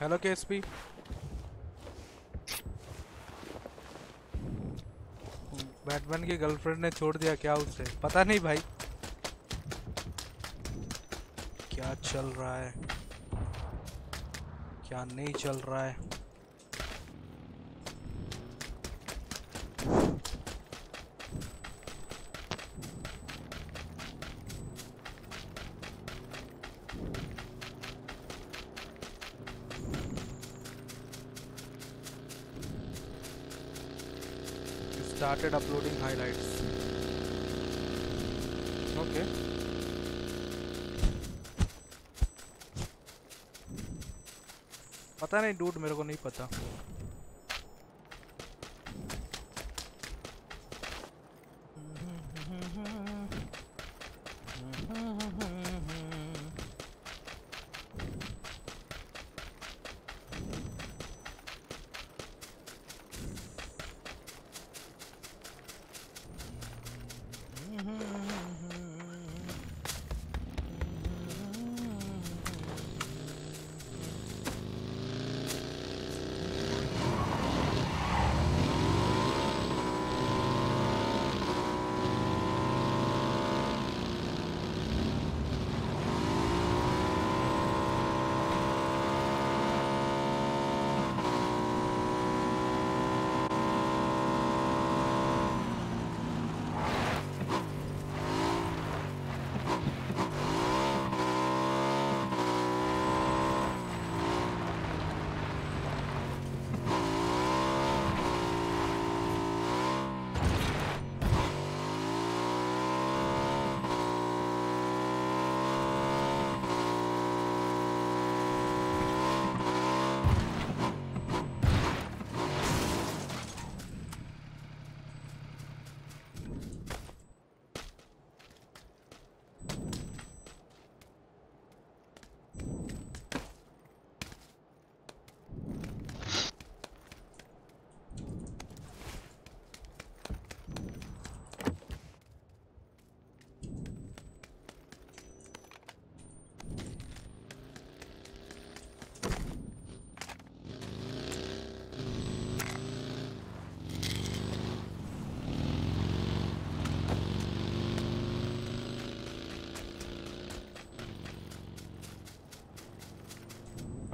Hello KSP Batman की girlfriend ने छोड़ दिया, क्या उसे पता नहीं भाई। क्या चल रहा है? क्या नहीं चल रहा है? Started uploading highlights. Okay. पता नहीं डूड मेरे को नहीं पता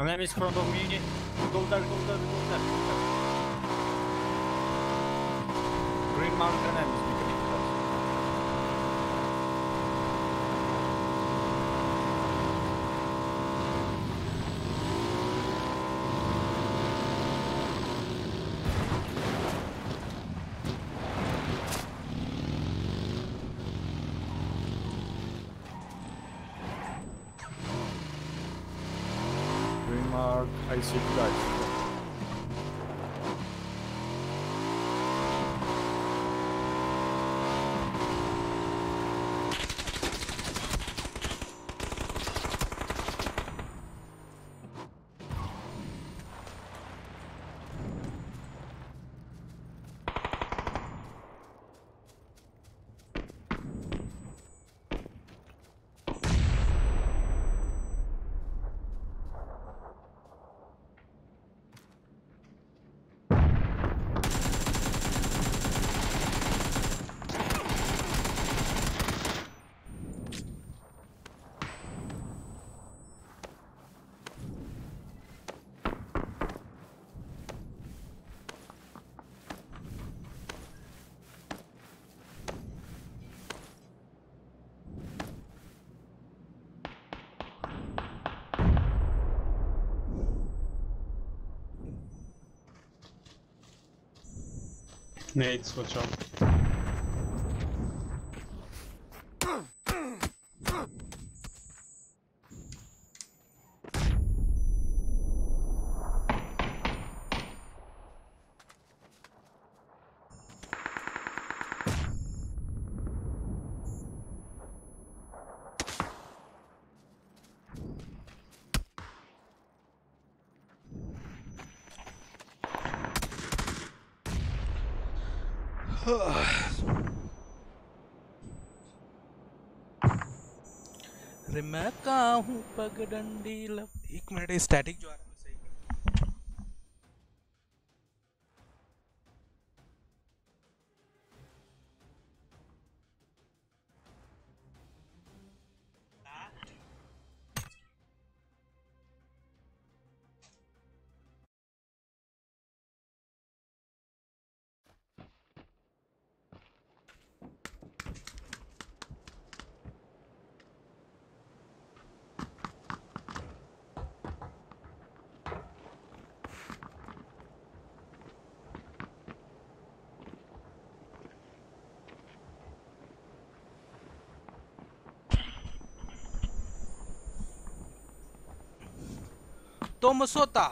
An is of me. Go there, go there, go there. a. Nades, watch out. अरे मैं कहा हूँ पगडंडी लव एक मिनट स्टैटिक जो आ रहा तुम सोता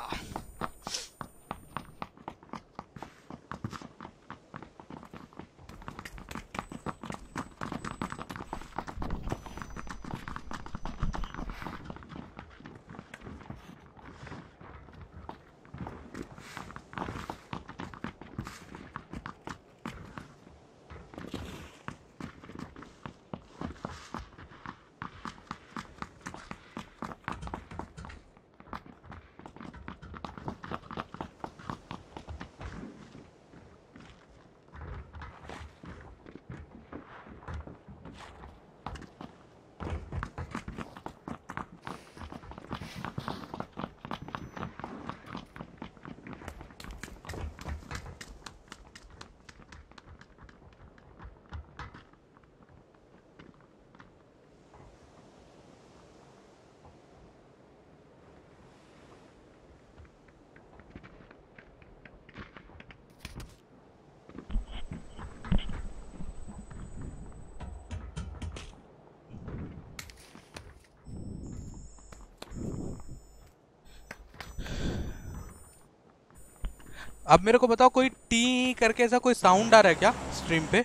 अब मेरे को बताओ कोई टी करके ऐसा कोई साउंड आ रहा है क्या स्ट्रीम पे?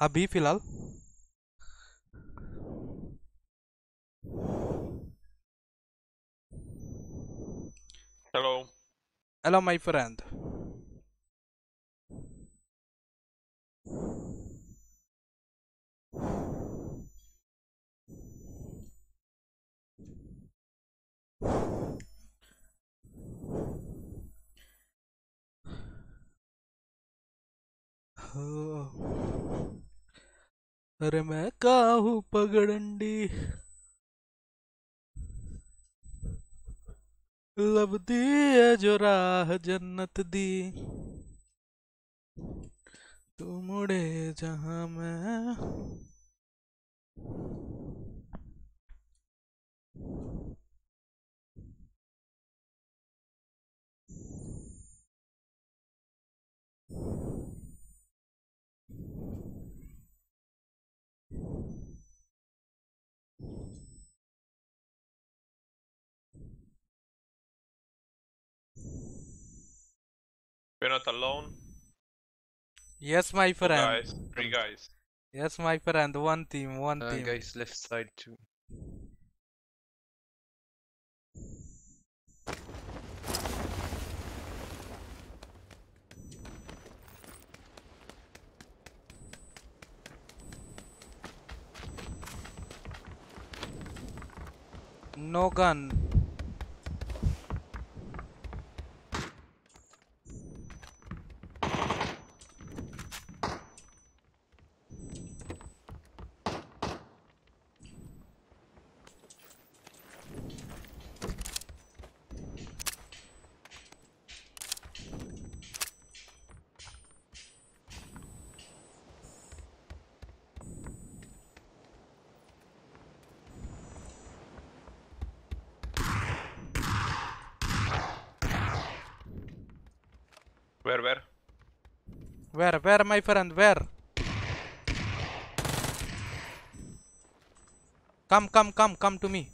अभी फ़िलहाल। Hello hello my friend. अरे We're not alone. Yes, my Two friend. guys, three guys. Yes, my friend. One team, one Uh, team. guys, left side too. No gun. Where, where, my friend, where? Come, come, come, come to me.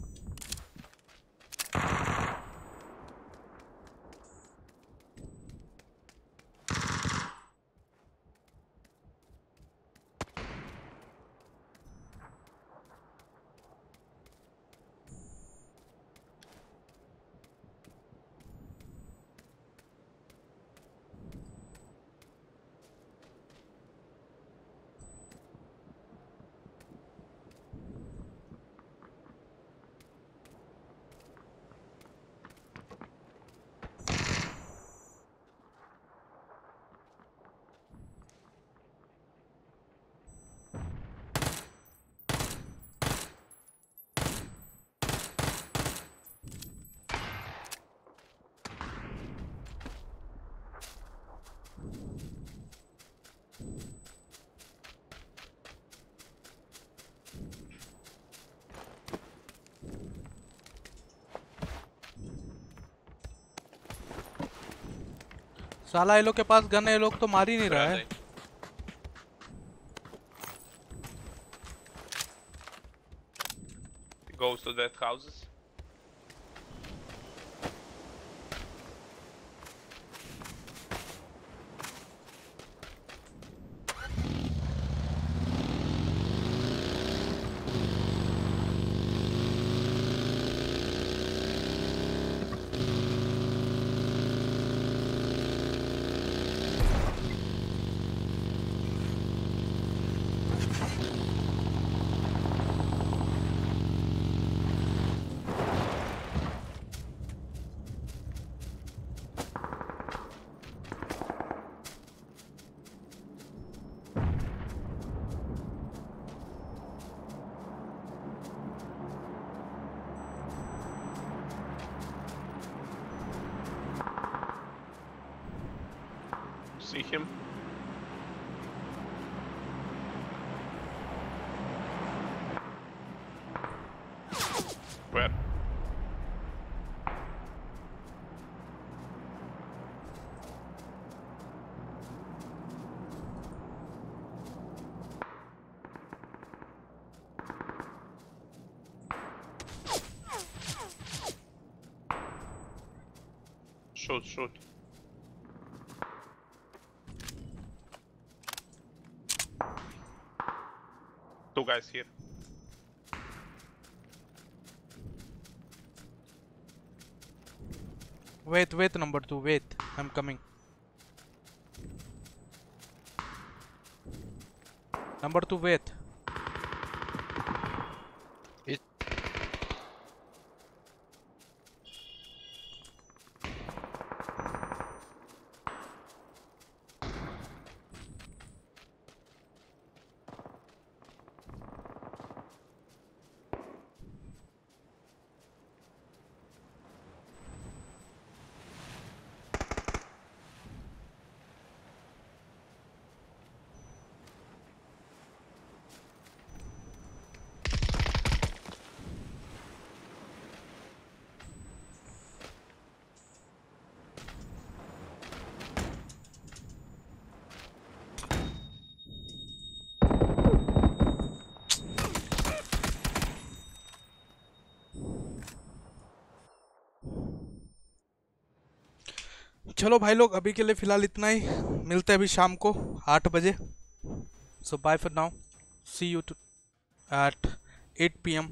साला ये लोग के पास gun है ये लोग तो मार ही नहीं रहा है Goes to that houses. Guys here. Wait, wait, number two, wait. I'm coming. Number two, wait. चलो भाई लोग, अभी के लिए फ़िलहाल इतना ही। मिलते हैं अभी शाम को, आठ बजे। So bye for now see you too at eight P M